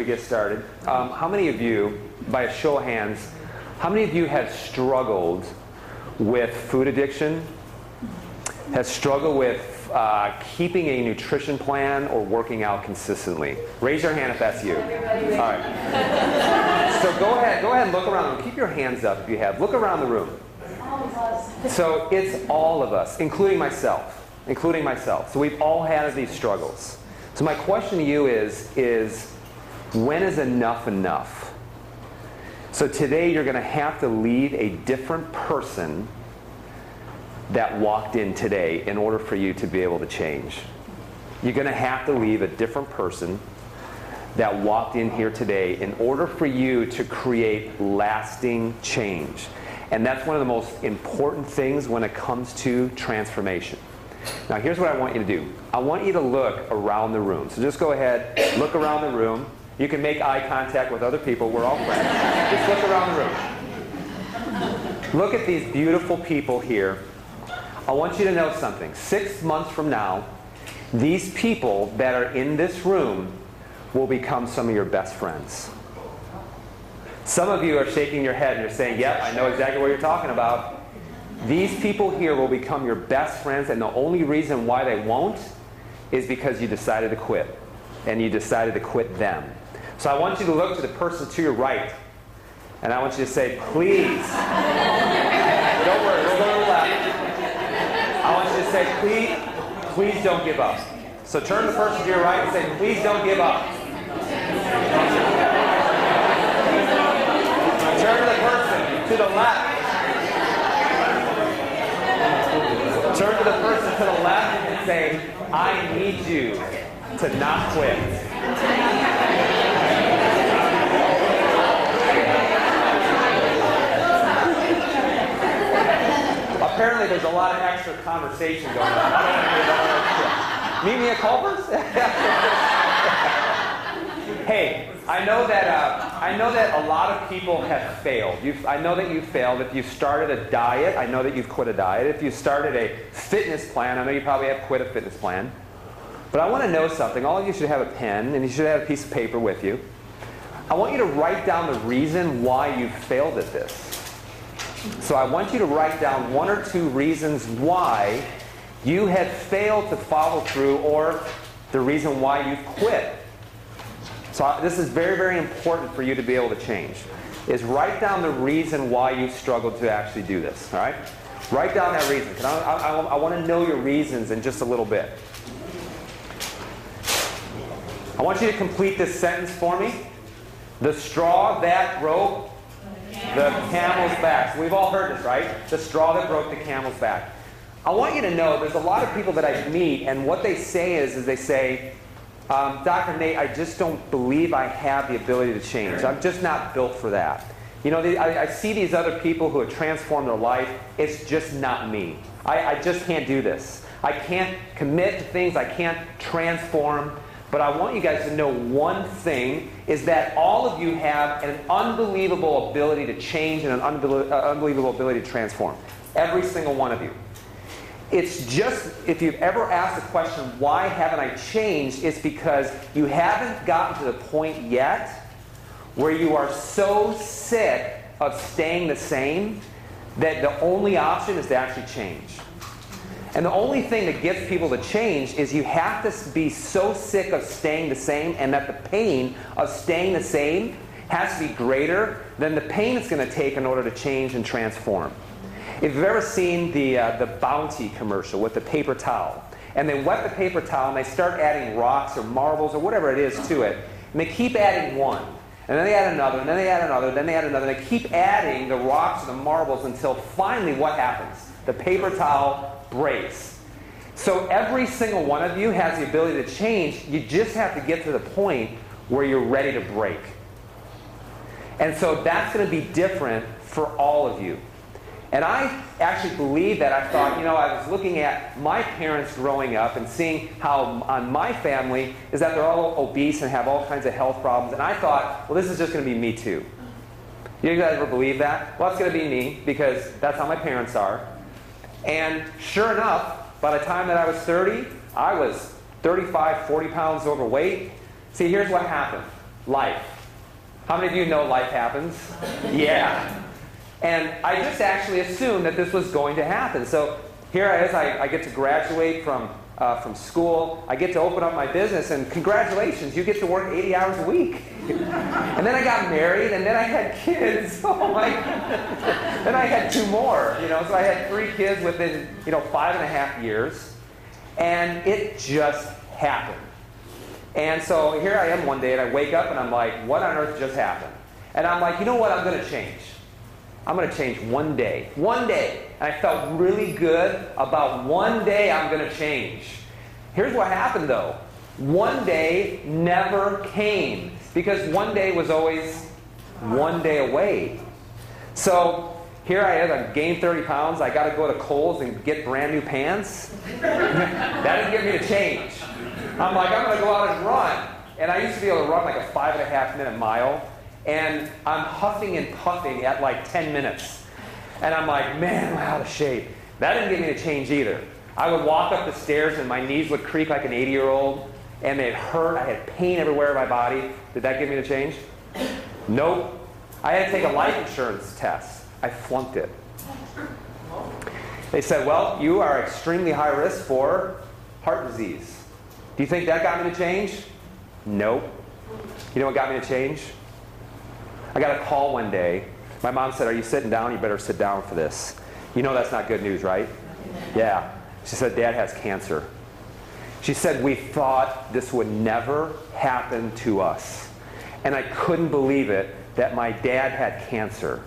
we get started. Um, how many of you, by a show of hands, how many of you have struggled with food addiction? Has struggled with uh, keeping a nutrition plan or working out consistently? Raise your hand if that's you. All right. So go ahead, go ahead and look around. Keep your hands up if you have. Look around the room. So it's all of us, including myself, including myself. So we've all had these struggles. So my question to you is, is when is enough enough? So today you're going to have to leave a different person that walked in today in order for you to be able to change. You're going to have to leave a different person that walked in here today in order for you to create lasting change. And that's one of the most important things when it comes to transformation. Now, here's what I want you to do I want you to look around the room. So just go ahead, look around the room. You can make eye contact with other people. We're all friends. Just look around the room. Look at these beautiful people here. I want you to know something. Six months from now, these people that are in this room will become some of your best friends. Some of you are shaking your head and you're saying, Yep, I know exactly what you're talking about. These people here will become your best friends, and the only reason why they won't is because you decided to quit. And you decided to quit them. So I want you to look to the person to your right, and I want you to say, please. don't worry, we'll go to the left. I want you to say, please, please don't give up. So turn to the person to your right and say, please don't give up. Turn to the person to the left. Turn to the person to the left and say, I need you to not quit. Apparently, there's a lot of extra conversation going on. Meet me at Culver's? hey, I know that uh, I know that a lot of people have failed. You've, I know that you've failed. If you started a diet, I know that you've quit a diet. If you started a fitness plan, I know you probably have quit a fitness plan. But I want to know something. All of you should have a pen and you should have a piece of paper with you. I want you to write down the reason why you failed at this. So I want you to write down one or two reasons why you have failed to follow through or the reason why you've quit. So this is very, very important for you to be able to change. Is write down the reason why you struggled to actually do this. All right? Write down that reason. I, I, I want to know your reasons in just a little bit. I want you to complete this sentence for me. The straw that broke the camel's back. We've all heard this, right? The straw that broke the camel's back. I want you to know there's a lot of people that I meet, and what they say is, is they say, um, Dr. Nate, I just don't believe I have the ability to change. I'm just not built for that. You know, I, I, see these other people who have transformed their life. It's just not me. I, I just can't do this. I can't commit to things. I can't transform. But I want you guys to know one thing is that all of you have an unbelievable ability to change and an uh, unbelievable ability to transform. Every single one of you. It's just, if you've ever asked the question, why haven't I changed? It's because you haven't gotten to the point yet where you are so sick of staying the same that the only option is to actually change. And the only thing that gets people to change is you have to be so sick of staying the same and that the pain of staying the same has to be greater than the pain it's going to take in order to change and transform. If you've ever seen the, uh, the Bounty commercial with the paper towel, and they wet the paper towel and they start adding rocks or marbles or whatever it is to it, and they keep adding one, and then they add another, and then they add another, and then they add another, and they keep adding the rocks or the marbles until finally what happens? The paper towel breaks. So every single one of you has the ability to change. You just have to get to the point where you're ready to break. And so that's going to be different for all of you. And I actually believe that. I thought, you know, I was looking at my parents growing up and seeing how on my family is that they're all obese and have all kinds of health problems. And I thought, well, this is just going to be me too. You guys ever believe that? Well, it's going to be me because that's how my parents are. And sure enough, by the time that I was 30, I was 35, 40 pounds overweight. See, here's what happened. Life. How many of you know life happens? Yeah. And I just actually assumed that this was going to happen. So here I is, I, I get to graduate from, uh, from school. I get to open up my business, and congratulations, you get to work 80 hours a week. and then I got married, and then I had kids. Oh my! then I had two more. You know, so I had three kids within you know five and a half years, and it just happened. And so here I am one day, and I wake up, and I'm like, what on earth just happened? And I'm like, you know what? I'm going to change. I'm going to change one day. One day. And I felt really good about one day I'm going to change. Here's what happened though one day never came because one day was always one day away. So here I am, I've gained 30 pounds. I got to go to Kohl's and get brand new pants. that didn't get me to change. I'm like, I'm going to go out and run. And I used to be able to run like a five and a half minute mile and I'm huffing and puffing at like 10 minutes. And I'm like, man, I'm out of shape. That didn't get me to change either. I would walk up the stairs and my knees would creak like an 80 year old, and it hurt. I had pain everywhere in my body. Did that get me to change? Nope. I had to take a life insurance test. I flunked it. They said, well, you are extremely high risk for heart disease. Do you think that got me to change? Nope. You know what got me to change? I got a call one day. My mom said, Are you sitting down? You better sit down for this. You know that's not good news, right? Yeah. She said, Dad has cancer. She said, We thought this would never happen to us. And I couldn't believe it that my dad had cancer.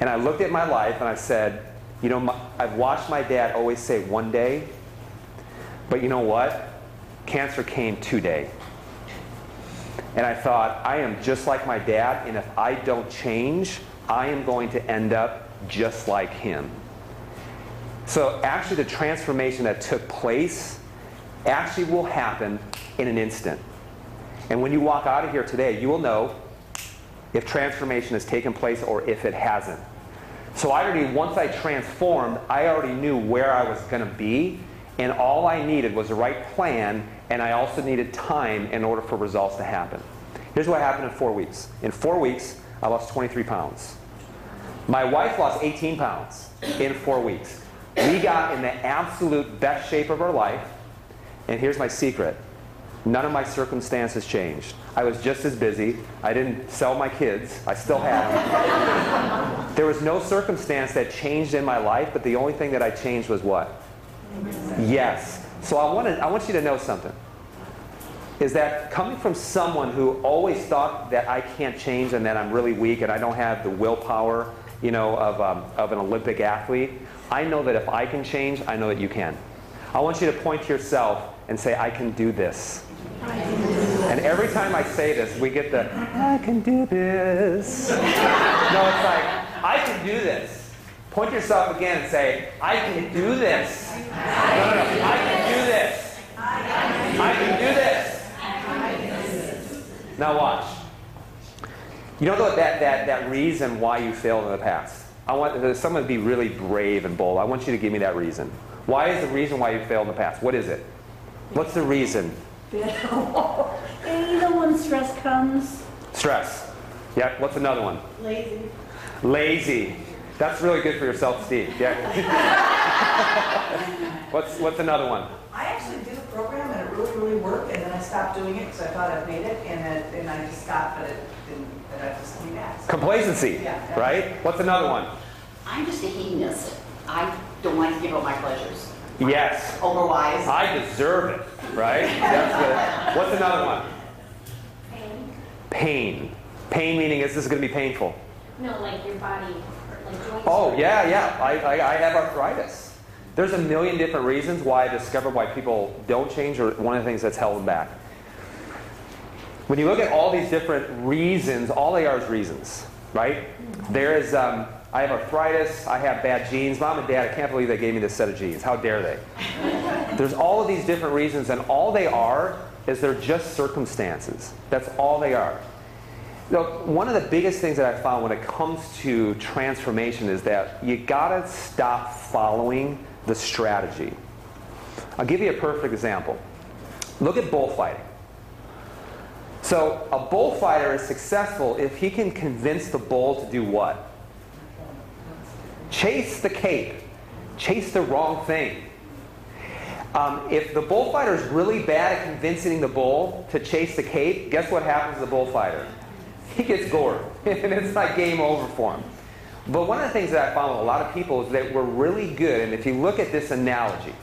And I looked at my life and I said, You know, my, I've watched my dad always say one day, but you know what? Cancer came today. And I thought, I am just like my dad, and if I don't change, I am going to end up just like him. So actually, the transformation that took place actually will happen in an instant. And when you walk out of here today, you will know if transformation has taken place or if it hasn't. So I already, once I transformed, I already knew where I was going to be, and all I needed was the right plan and I also needed time in order for results to happen. Here's what happened in four weeks. In four weeks, I lost 23 pounds. My wife lost 18 pounds in four weeks. We got in the absolute best shape of our life. And here's my secret none of my circumstances changed. I was just as busy. I didn't sell my kids, I still have them. there was no circumstance that changed in my life, but the only thing that I changed was what? Yes. So I want, to, I want you to know something. Is that coming from someone who always thought that I can't change and that I'm really weak and I don't have the willpower, you know, of, um, of an Olympic athlete, I know that if I can change, I know that you can. I want you to point to yourself and say, I can do this. And every time I say this, we get the, I can do this. no, it's like, I can do this. Point yourself again and say, I can do this. No, no, no. I can do this. I can do this. Now watch. You know that, that, that reason why you failed in the past? I want uh, someone to be really brave and bold. I want you to give me that reason. Why is the reason why you failed in the past? What is it? What's the reason? you know when stress comes? Stress. Yeah. What's another one? Lazy. Lazy. That's really good for your self-esteem. Yeah. what's what's another one? I actually did a program and it really, really worked, and then I stopped doing it because I thought I'd made it, and then and I just stopped, but it didn't. But I just came back. So. Complacency. Yeah. Right. What's another one? I'm just a hedonist. I don't like to give up my pleasures. Yes. Overwise. I deserve it. Right. That's good. What's another one? Pain? Pain. Pain meaning is this going to be painful? No, like your body Oh, yeah, yeah. I, I, I have arthritis. There's a million different reasons why I discovered why people don't change, or one of the things that's held them back. When you look at all these different reasons, all they are is reasons, right? There is, um, I have arthritis, I have bad genes. Mom and dad, I can't believe they gave me this set of genes. How dare they? There's all of these different reasons, and all they are is they're just circumstances. That's all they are. Look, one of the biggest things that I found when it comes to transformation is that you gotta stop following the strategy. I'll give you a perfect example. Look at bullfighting. So a bullfighter is successful if he can convince the bull to do what? Chase the cape. Chase the wrong thing. Um, if the bullfighter is really bad at convincing the bull to chase the cape, guess what happens to the bullfighter? He gets gored, and it's like game over for him. But one of the things that I found a lot of people is that we're really good, and if you look at this analogy,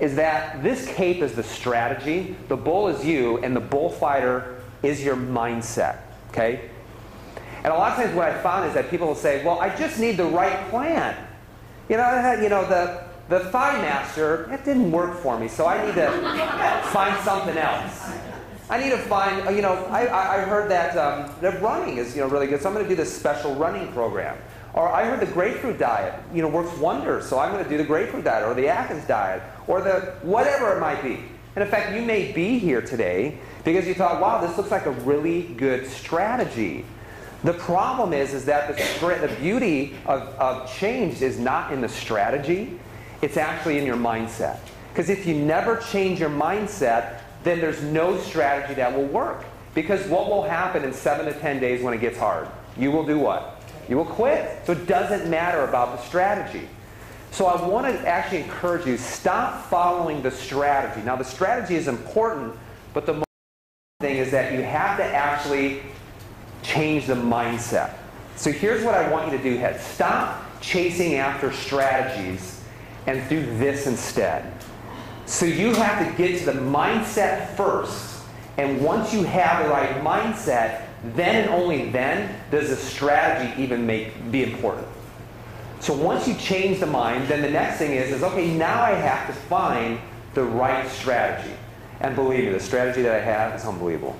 is that this cape is the strategy, the bull is you, and the bullfighter is your mindset. Okay? And a lot of times what I found is that people will say, well, I just need the right plan. You know, you know the, the thigh master, it didn't work for me, so I need to find something else. I need to find, you know, I, I heard that, um, that running is, you know, really good, so I'm going to do this special running program. Or I heard the grapefruit diet, you know, works wonders, so I'm going to do the grapefruit diet, or the Atkins diet, or the whatever it might be. And in fact, you may be here today because you thought, wow, this looks like a really good strategy. The problem is, is that the, the beauty of, of change is not in the strategy, it's actually in your mindset. Because if you never change your mindset, then there's no strategy that will work. Because what will happen in seven to ten days when it gets hard? You will do what? You will quit. So it doesn't matter about the strategy. So I want to actually encourage you stop following the strategy. Now, the strategy is important, but the thing is that you have to actually change the mindset. So here's what I want you to do, Head. Stop chasing after strategies and do this instead. So you have to get to the mindset first. And once you have the right mindset, then and only then does the strategy even make be important. So once you change the mind, then the next thing is, is okay, now I have to find the right strategy. And believe me, the strategy that I have is unbelievable.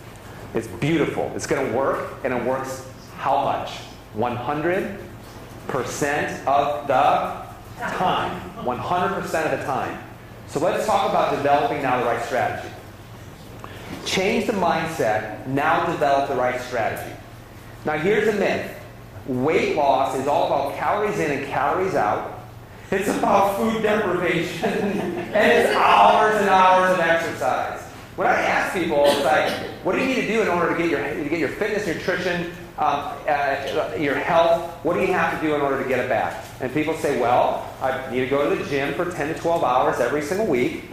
It's beautiful. It's going to work, and it works how much? 100% of the time. 100% of the time. So let's talk about developing now the right strategy. Change the mindset, now develop the right strategy. Now here's a myth. Weight loss is all about calories in and calories out. It's about food deprivation, and it's hours and hours of exercise. When I ask people, it's like, what do you need to do in order to get your, to get your fitness, nutrition, um, uh, your health? What do you have to do in order to get it back? And people say, well, I need to go to the gym for 10 to 12 hours every single week.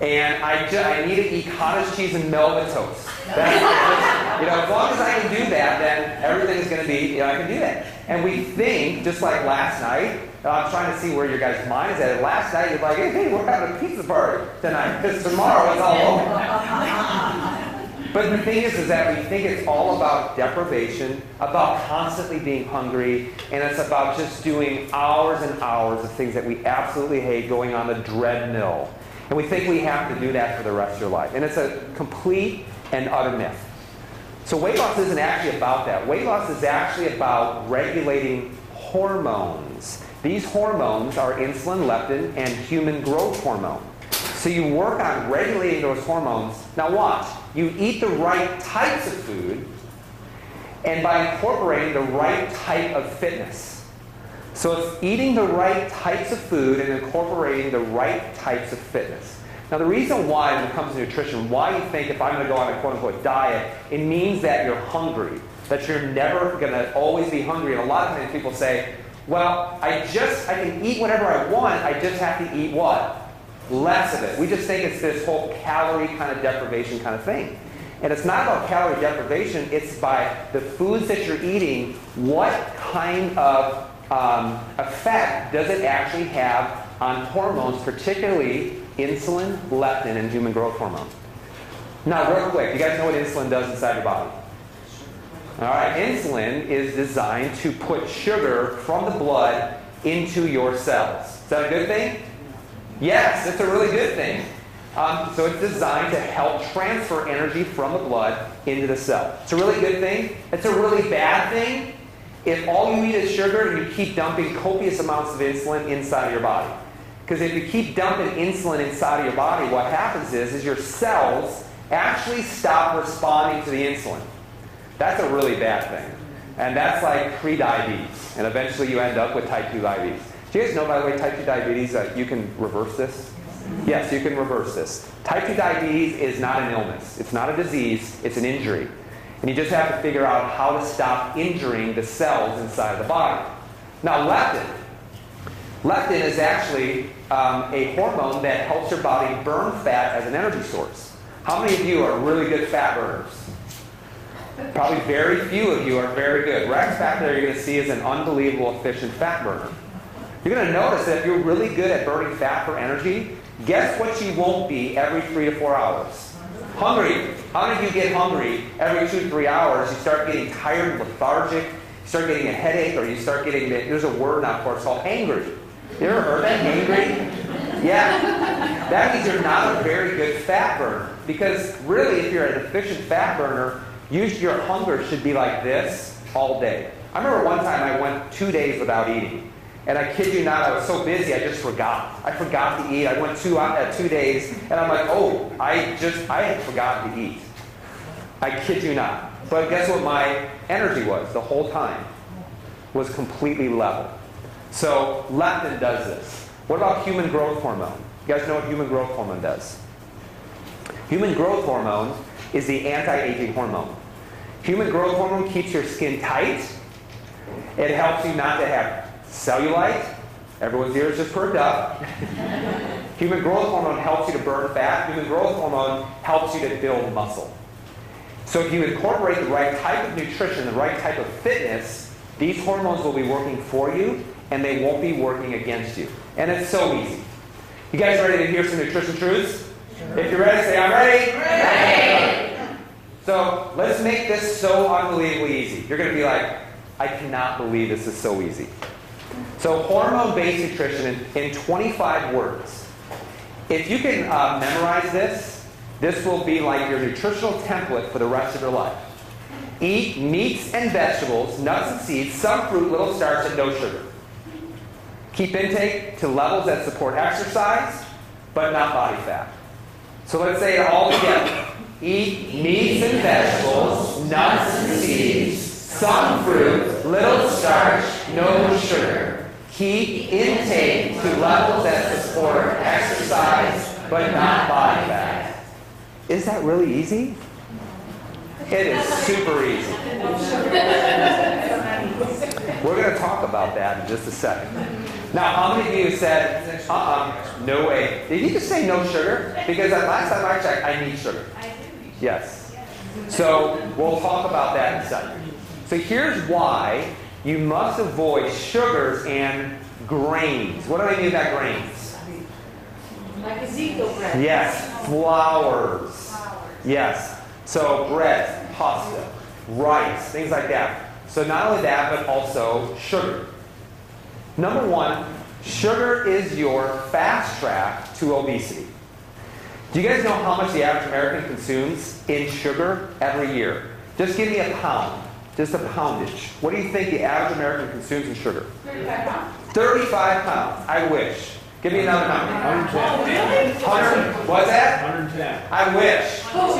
And I, I need to eat cottage cheese and Melba toast. That's, you know, as long as I can do that, then everything is going to be, you know, I can do that. And we think, just like last night, I'm trying to see where your guys' mind is at. Last night, you're like, hey, we're having a pizza party tonight because tomorrow it's all over. but the thing is, is that we think it's all about deprivation, about constantly being hungry, and it's about just doing hours and hours of things that we absolutely hate, going on the treadmill. And we think we have to do that for the rest of your life. And it's a complete and utter myth. So weight loss isn't actually about that. Weight loss is actually about regulating hormones. These hormones are insulin, leptin, and human growth hormone. So you work on regulating those hormones. Now watch. You eat the right types of food, and by incorporating the right type of fitness. So it's eating the right types of food and incorporating the right types of fitness. Now, the reason why, when it comes to nutrition, why you think if I'm going to go on a quote unquote diet, it means that you're hungry, that you're never going to always be hungry. And a lot of times people say, well, I just, I can eat whatever I want, I just have to eat what? Less of it. We just think it's this whole calorie kind of deprivation kind of thing. And it's not about calorie deprivation, it's by the foods that you're eating, what kind of um, effect does it actually have on hormones, particularly insulin, leptin, and human growth hormone? Now, real quick, you guys know what insulin does inside your body? All right, insulin is designed to put sugar from the blood into your cells. Is that a good thing? Yes, it's a really good thing. Um, so it's designed to help transfer energy from the blood into the cell. It's a really good thing. It's a really bad thing if all you eat is sugar and you keep dumping copious amounts of insulin inside of your body. Because if you keep dumping insulin inside of your body, what happens is, is your cells actually stop responding to the insulin. That's a really bad thing. And that's like pre-diabetes. And eventually you end up with type 2 diabetes. Do you guys know, by the way, type 2 diabetes, uh, you can reverse this? Yes, you can reverse this. Type 2 diabetes is not an illness. It's not a disease, it's an injury. And you just have to figure out how to stop injuring the cells inside of the body. Now, leptin. Leptin is actually um, a hormone that helps your body burn fat as an energy source. How many of you are really good fat burners? Probably very few of you are very good. Rex back there you're going to see is an unbelievable efficient fat burner. You're going to notice that if you're really good at burning fat for energy, guess what you won't be every three to four hours? Hungry. How many of you get hungry every two to three hours? You start getting tired, lethargic, you start getting a headache, or you start getting, there's a word now for it, it's called hangry. You ever heard that? Hangry? Yeah. That means you're not a very good fat burner. Because really, if you're an efficient fat burner, your hunger should be like this all day. I remember one time I went two days without eating. And I kid you not, I was so busy, I just forgot. I forgot to eat. I went two uh, two days, and I'm like, oh, I just, I had forgotten to eat. I kid you not. But guess what my energy was the whole time? Was completely level. So leptin does this. What about human growth hormone? You guys know what human growth hormone does? Human growth hormone is the anti-aging hormone. Human growth hormone keeps your skin tight. It helps you not to have cellulite. Everyone's ears just perked up. Human growth hormone helps you to burn fat. Human growth hormone helps you to build muscle. So if you incorporate the right type of nutrition, the right type of fitness, these hormones will be working for you and they won't be working against you. And it's so easy. You guys ready to hear some nutrition truths? If you're ready, say, I'm ready. ready. So let's make this so unbelievably easy. You're going to be like, I cannot believe this is so easy. So hormone-based nutrition in, in 25 words. If you can uh, memorize this, this will be like your nutritional template for the rest of your life. Eat meats and vegetables, nuts and seeds, some fruit, little starch, and no sugar. Keep intake to levels that support exercise, but not body fat. So let's say it all together. Eat meats and vegetables, nuts and seeds, some fruit, little starch, no sugar. Keep intake to levels that support exercise, but not body fat. Is that really easy? It is super easy. We're going to talk about that in just a second. Now, how many of you said, uh-uh, no way? Did you just say no sugar? Because last time I checked, I need sugar. Yes. So we'll talk about that in a second. So here's why you must avoid sugars and grains. What do I mean by grains? Like Ezekiel bread. Yes, flours. Yes. So bread, pasta, rice, things like that. So not only that, but also sugar. Number one, sugar is your fast track to obesity. Do you guys know how much the average American consumes in sugar every year? Just give me a pound. Just a poundage. What do you think the average American consumes in sugar? 35 pounds. 35 pounds. I wish. Give me another number. 110. 100. What's that? 110. I wish. Oh,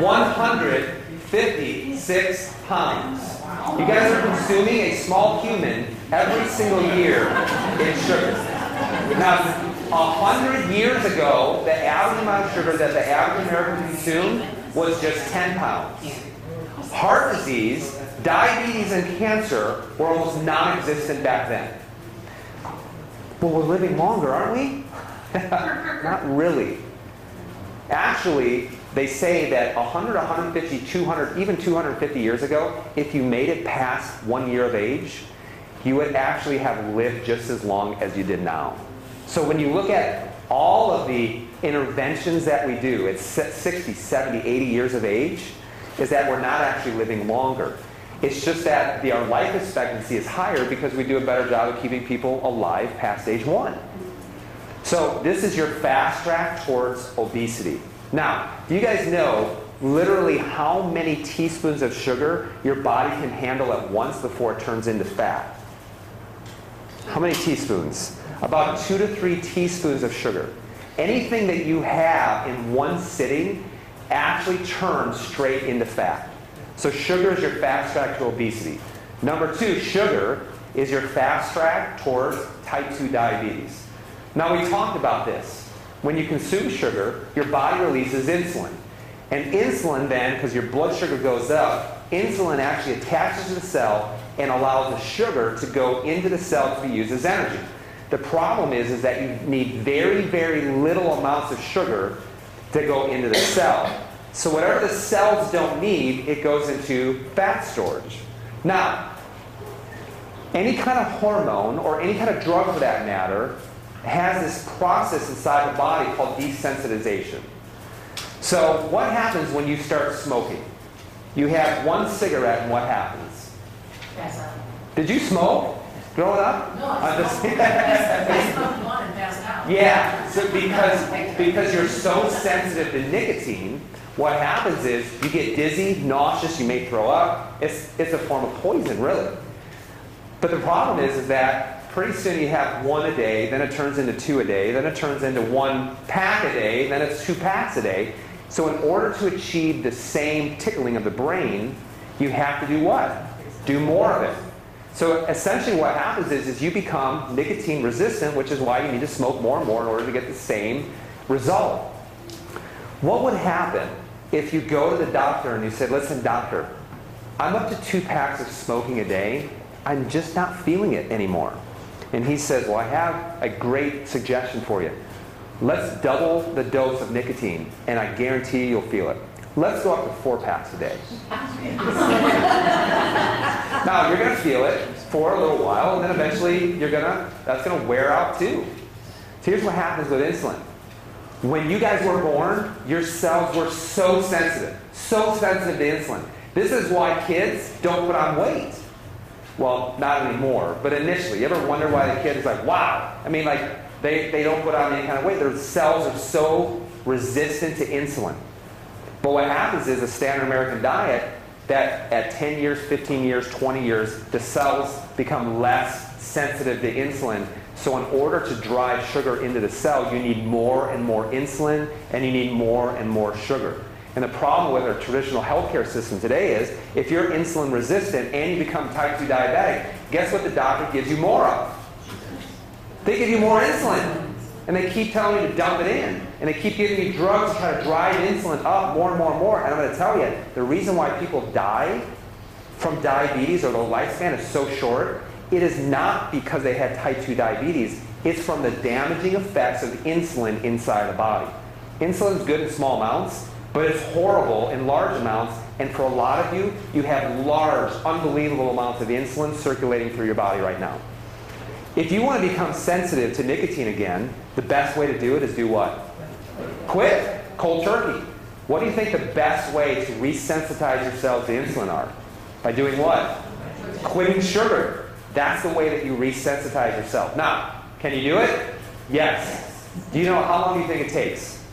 156 pounds. You guys are consuming a small human every single year in sugar. Now, a hundred years ago, the average amount of sugar that the average American consumed was just 10 pounds. Heart disease, diabetes, and cancer were almost non-existent back then. Well, we're living longer, aren't we? Not really. Actually, they say that 100, 150, 200, even 250 years ago, if you made it past one year of age, you would actually have lived just as long as you did now. So when you look at all of the interventions that we do at 60, 70, 80 years of age, is that we're not actually living longer. It's just that the, our life expectancy is higher because we do a better job of keeping people alive past age one. So this is your fast track towards obesity. Now, do you guys know literally how many teaspoons of sugar your body can handle at once before it turns into fat? How many teaspoons? About two to three teaspoons of sugar. Anything that you have in one sitting actually turns straight into fat. So sugar is your fast track to obesity. Number two, sugar is your fast track towards type 2 diabetes. Now we talked about this. when you consume sugar, your body releases insulin. And insulin then, because your blood sugar goes up, insulin actually attaches to the cell and allows the sugar to go into the cell to be used as energy. The problem is, is that you need very, very little amounts of sugar to go into the cell. So whatever the cells don't need, it goes into fat storage. Now, any kind of hormone or any kind of drug for that matter has this process inside the body called desensitization. So what happens when you start smoking? You have one cigarette and what happens? Did you smoke growing up? No, I smoked, Yeah, so because, because you're so sensitive to nicotine, what happens is you get dizzy, nauseous, you may throw up. It's, it's a form of poison, really. But the problem is, is that pretty soon you have one a day, then it turns into two a day, then it turns into one pack a day, then it's two packs a day. So in order to achieve the same tickling of the brain, you have to do what? Do more of it. So essentially what happens is, is you become nicotine resistant, which is why you need to smoke more and more in order to get the same result. What would happen if you go to the doctor and you said, listen, doctor, I'm up to two packs of smoking a day. I'm just not feeling it anymore. And he says, well, I have a great suggestion for you. Let's double the dose of nicotine, and I guarantee you'll feel it. Let's go up to four packs a day. now, you're going to feel it for a little while, and then eventually you're to, that's going to wear out too. So here's what happens with insulin. When you guys were born, your cells were so sensitive, so sensitive to insulin. This is why kids don't put on weight. Well, not anymore, but initially. You ever wonder why the kid is like, wow? I mean, like, they, they don't put on any kind of weight. Their cells are so resistant to insulin. But what happens is a standard American diet that at 10 years, 15 years, 20 years, the cells become less sensitive to insulin. So in order to drive sugar into the cell, you need more and more insulin and you need more and more sugar. And the problem with our traditional healthcare system today is if you're insulin resistant and you become type 2 diabetic, guess what the doctor gives you more of? They give you more insulin. And they keep telling me to dump it in. And they keep giving me drugs to try to drive insulin up more and more and more. And I'm going to tell you, the reason why people die from diabetes or the lifespan is so short, it is not because they had type 2 diabetes. It's from the damaging effects of insulin inside the body. Insulin is good in small amounts, but it's horrible in large amounts. And for a lot of you, you have large, unbelievable amounts of insulin circulating through your body right now. If you want to become sensitive to nicotine again, the best way to do it is do what? Quit. Cold turkey. What do you think the best way to resensitize yourself to insulin are? By doing what? Quitting sugar. That's the way that you resensitize yourself. Now, can you do it? Yes. Do you know how long do you think it takes?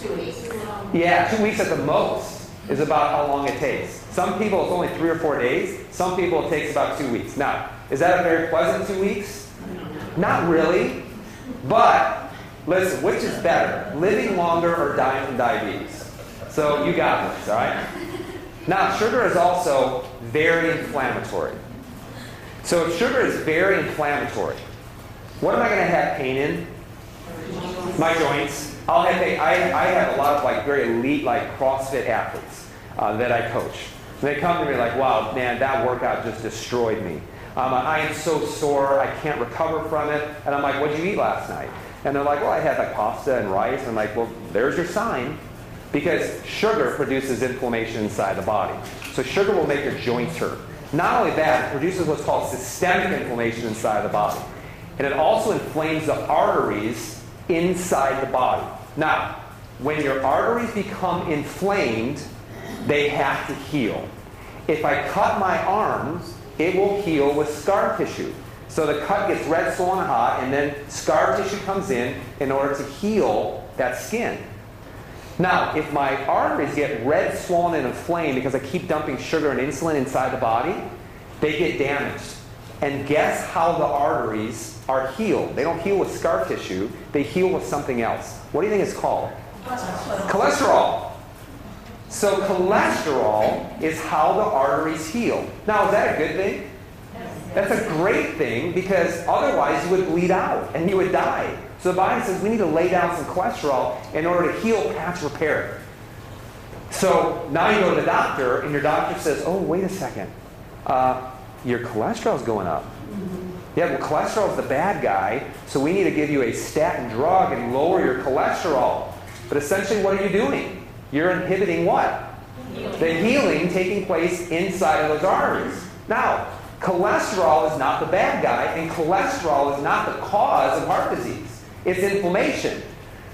Two weeks. Yeah, two weeks at the most is about how long it takes. Some people it's only three or four days. Some people it takes about two weeks. Now, is that a very pleasant two weeks? Not really. But listen, which is better, living longer or dying from diabetes? So you got this, all right? Now, sugar is also very inflammatory. So if sugar is very inflammatory, what am I going to have pain in? My joints. I'll have pain. I, I have a lot of like very elite like CrossFit athletes uh, that I coach. And they come to me like, wow, man, that workout just destroyed me. Um, I am so sore, I can't recover from it. And I'm like, what did you eat last night? And they're like, well, I had like pasta and rice. And I'm like, well, there's your sign. Because sugar produces inflammation inside the body. So sugar will make your joints hurt. Not only that, it produces what's called systemic inflammation inside the body. And it also inflames the arteries inside the body. Now, when your arteries become inflamed, they have to heal. If I cut my arms, it will heal with scar tissue. So the cut gets red, swollen, and hot, and then scar tissue comes in in order to heal that skin. Now, if my arteries get red, swollen, and inflamed because I keep dumping sugar and insulin inside the body, they get damaged. And guess how the arteries are healed? They don't heal with scar tissue, they heal with something else. What do you think it's called? Cholesterol. So cholesterol is how the arteries heal. Now, is that a good thing? That's a great thing because otherwise you would bleed out and you would die. So the body says we need to lay down some cholesterol in order to heal past repair. So now you go to the doctor and your doctor says, oh, wait a second. Uh, your cholesterol's going up. Yeah, well, cholesterol is the bad guy, so we need to give you a statin drug and lower your cholesterol. But essentially, what are you doing? You're inhibiting what? The healing taking place inside of those arteries. Now, cholesterol is not the bad guy, and cholesterol is not the cause of heart disease. It's inflammation.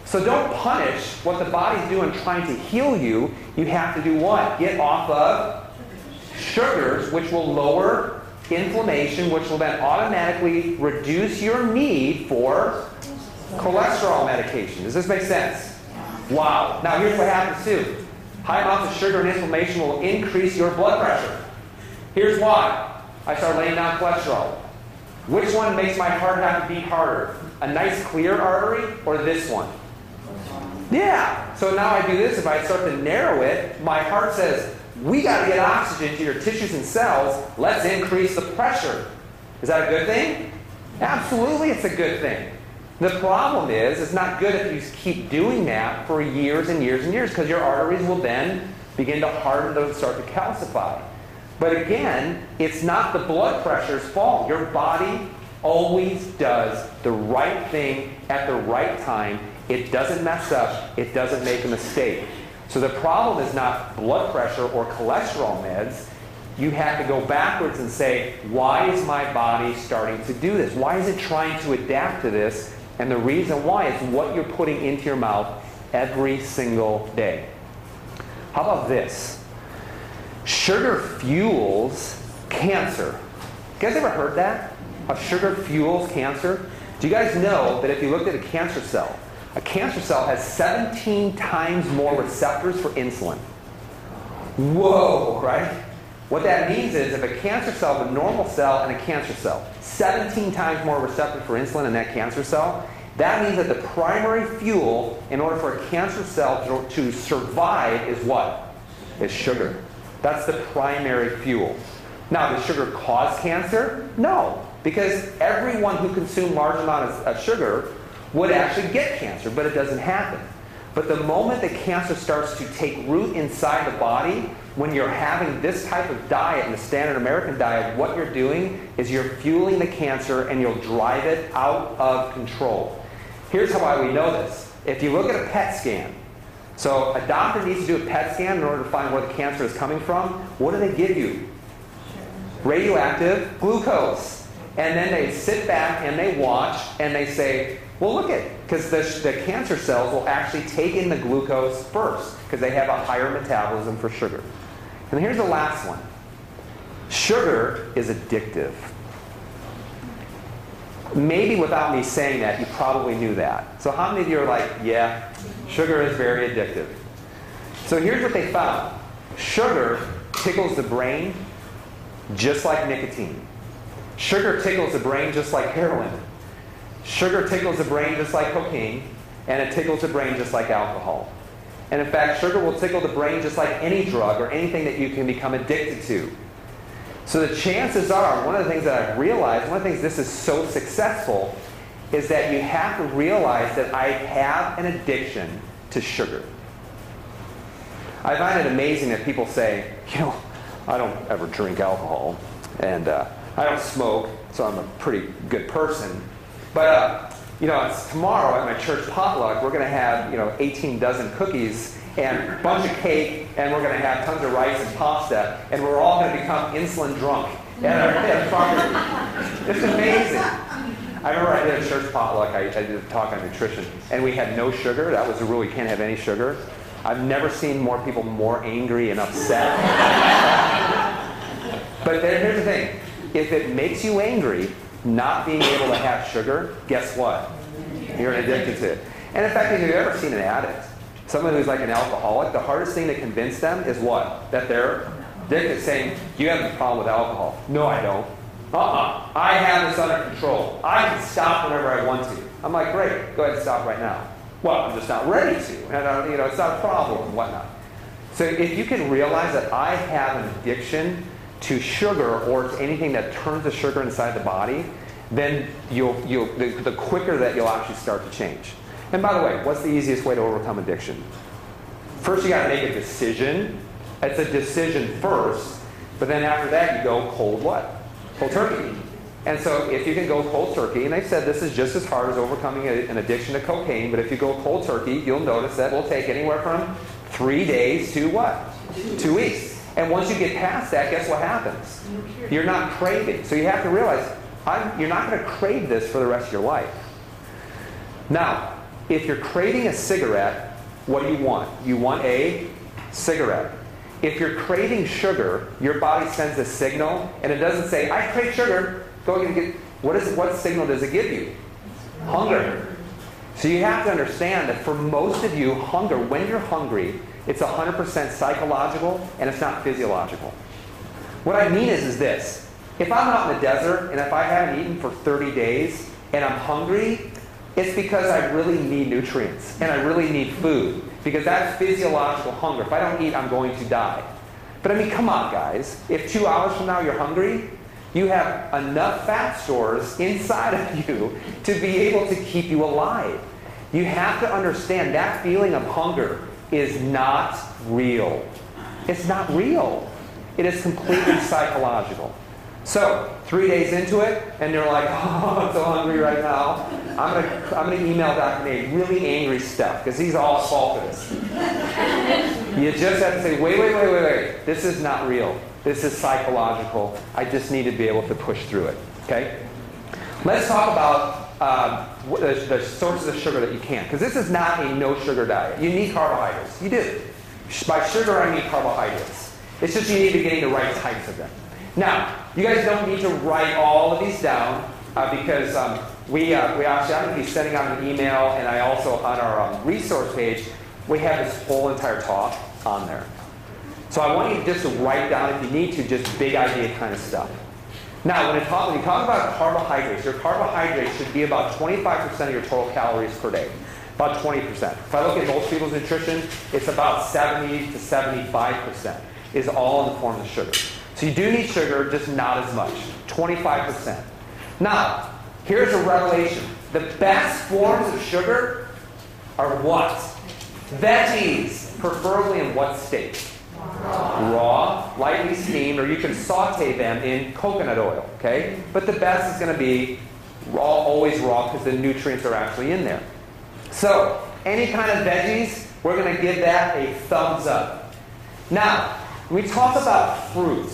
So don't punish what the body's doing trying to heal you. You have to do what? Get off of sugars, which will lower inflammation, which will then automatically reduce your need for cholesterol medication. Does this make sense? Wow. Now here's what happens too. High amounts of sugar and inflammation will increase your blood pressure. Here's why. I start laying down cholesterol. Which one makes my heart have to beat harder? A nice clear artery or this one? Yeah. So now I do this. If I start to narrow it, my heart says, we got to get oxygen to your tissues and cells. Let's increase the pressure. Is that a good thing? Absolutely, it's a good thing. The problem is, it's not good if you keep doing that for years and years and years because your arteries will then begin to harden and start to calcify. But again, it's not the blood pressure's fault. Your body always does the right thing at the right time. It doesn't mess up. It doesn't make a mistake. So the problem is not blood pressure or cholesterol meds. You have to go backwards and say, why is my body starting to do this? Why is it trying to adapt to this? And the reason why is what you're putting into your mouth every single day. How about this? Sugar fuels cancer. You guys ever heard that? How sugar fuels cancer? Do you guys know that if you looked at a cancer cell, a cancer cell has 17 times more receptors for insulin? Whoa, right? What that means is if a cancer cell, a normal cell, and a cancer cell, 17 times more receptors for insulin in that cancer cell, that means that the primary fuel in order for a cancer cell to, survive is what? Is sugar. That's the primary fuel. Now, does sugar cause cancer? No, because everyone who consumed large amounts of, of sugar would actually get cancer, but it doesn't happen. But the moment the cancer starts to take root inside the body, when you're having this type of diet, and the standard American diet, what you're doing is you're fueling the cancer and you'll drive it out of control. Here's how why we know this. If you look at a PET scan, so a doctor needs to do a PET scan in order to find where the cancer is coming from. What do they give you? Radioactive glucose. And then they sit back and they watch and they say, well, look at because the, the cancer cells will actually take in the glucose first because they have a higher metabolism for sugar. And here's the last one. Sugar is addictive. Maybe without me saying that, you probably knew that. So how many of you are like, yeah, sugar is very addictive? So here's what they found. Sugar tickles the brain just like nicotine. Sugar tickles the brain just like heroin. Sugar tickles the brain just like cocaine, and it tickles the brain just like alcohol. And in fact, sugar will tickle the brain just like any drug or anything that you can become addicted to. So the chances are, one of the things that I've realized, one of the things this is so successful, is that you have to realize that I have an addiction to sugar. I find it amazing that people say, you know, I don't ever drink alcohol, and uh, I don't smoke, so I'm a pretty good person. But uh, you know, it's tomorrow at my church potluck, we're going to have you know 18 dozen cookies and a bunch of cake, and we're going to have tons of rice and pasta, and we're all going to become insulin drunk at our, It's amazing. I remember I did a church potluck. I, I did a talk on nutrition, and we had no sugar. That was the rule. You can't have any sugar. I've never seen more people more angry and upset. but here's the thing: if it makes you angry, not being able to have sugar, guess what? You're addicted to it. And in fact, if you've ever seen an addict? Someone who's like an alcoholic, the hardest thing to convince them is what? That they're addicted, saying, You have a problem with alcohol. No, I don't. Uh-uh. I have this under control. I can stop whenever I want to. I'm like, great, go ahead and stop right now. Well, I'm just not ready to. And, uh, you know, it's not a problem and whatnot. So if you can realize that I have an addiction to sugar or to anything that turns the sugar inside the body, then you'll, you'll, the, the quicker that you'll actually start to change. And by the way, what's the easiest way to overcome addiction? First, you got to make a decision. It's a decision first, but then after that, you go cold what? Cold turkey. And so, if you can go cold turkey, and they said this is just as hard as overcoming a, an addiction to cocaine, but if you go cold turkey, you'll notice that will take anywhere from three days to what? Two weeks. And once you get past that, guess what happens? You're not craving. So you have to realize I'm, you're not going to crave this for the rest of your life. Now, if you're craving a cigarette, what do you want? You want a cigarette. If you're craving sugar, your body sends a signal, and it doesn't say, I crave sugar. Go and get. What, is, what signal does it give you? Hunger. So you have to understand that for most of you, hunger, when you're hungry, it's 100% psychological and it's not physiological. What I mean is, is this. If I'm out in the desert and if I haven't eaten for 30 days and I'm hungry, it's because I really need nutrients and I really need food because that's physiological hunger. If I don't eat, I'm going to die. But I mean, come on, guys. If two hours from now you're hungry, you have enough fat stores inside of you to be able to keep you alive. You have to understand that feeling of hunger is not real. It's not real. It is completely psychological. So, three days into it, and they're like, oh, I'm so hungry right now. I'm going to I'm gonna email Dr. Nate really angry stuff, because he's all at fault for this. you just have to say, wait, wait, wait, wait, wait. This is not real. This is psychological. I just need to be able to push through it. Okay? Let's talk about um, the, the sources of sugar that you can, because this is not a no sugar diet. You need carbohydrates. You do. By sugar, I mean carbohydrates. It's just you need to getting the right types of them. Now, you guys don't need to write all of these down uh, because um, we, uh, we actually, I'm going to be sending out an email, and I also, on our um, resource page, we have this whole entire talk on there. So I want you just to write down, if you need to, just big idea kind of stuff. Now, when, talk, when you talk about carbohydrates, your carbohydrates should be about 25% of your total calories per day. About 20%. If I look at most people's nutrition, it's about 70 to 75% is all in the form of sugar. So you do need sugar, just not as much. 25%. Now, here's a revelation. The best forms of sugar are what? Veggies, preferably in what state? Raw, lightly steamed, or you can saute them in coconut oil, okay? But the best is going to be raw, always raw, because the nutrients are actually in there. So, any kind of veggies, we're going to give that a thumbs up. Now, we talk about fruit.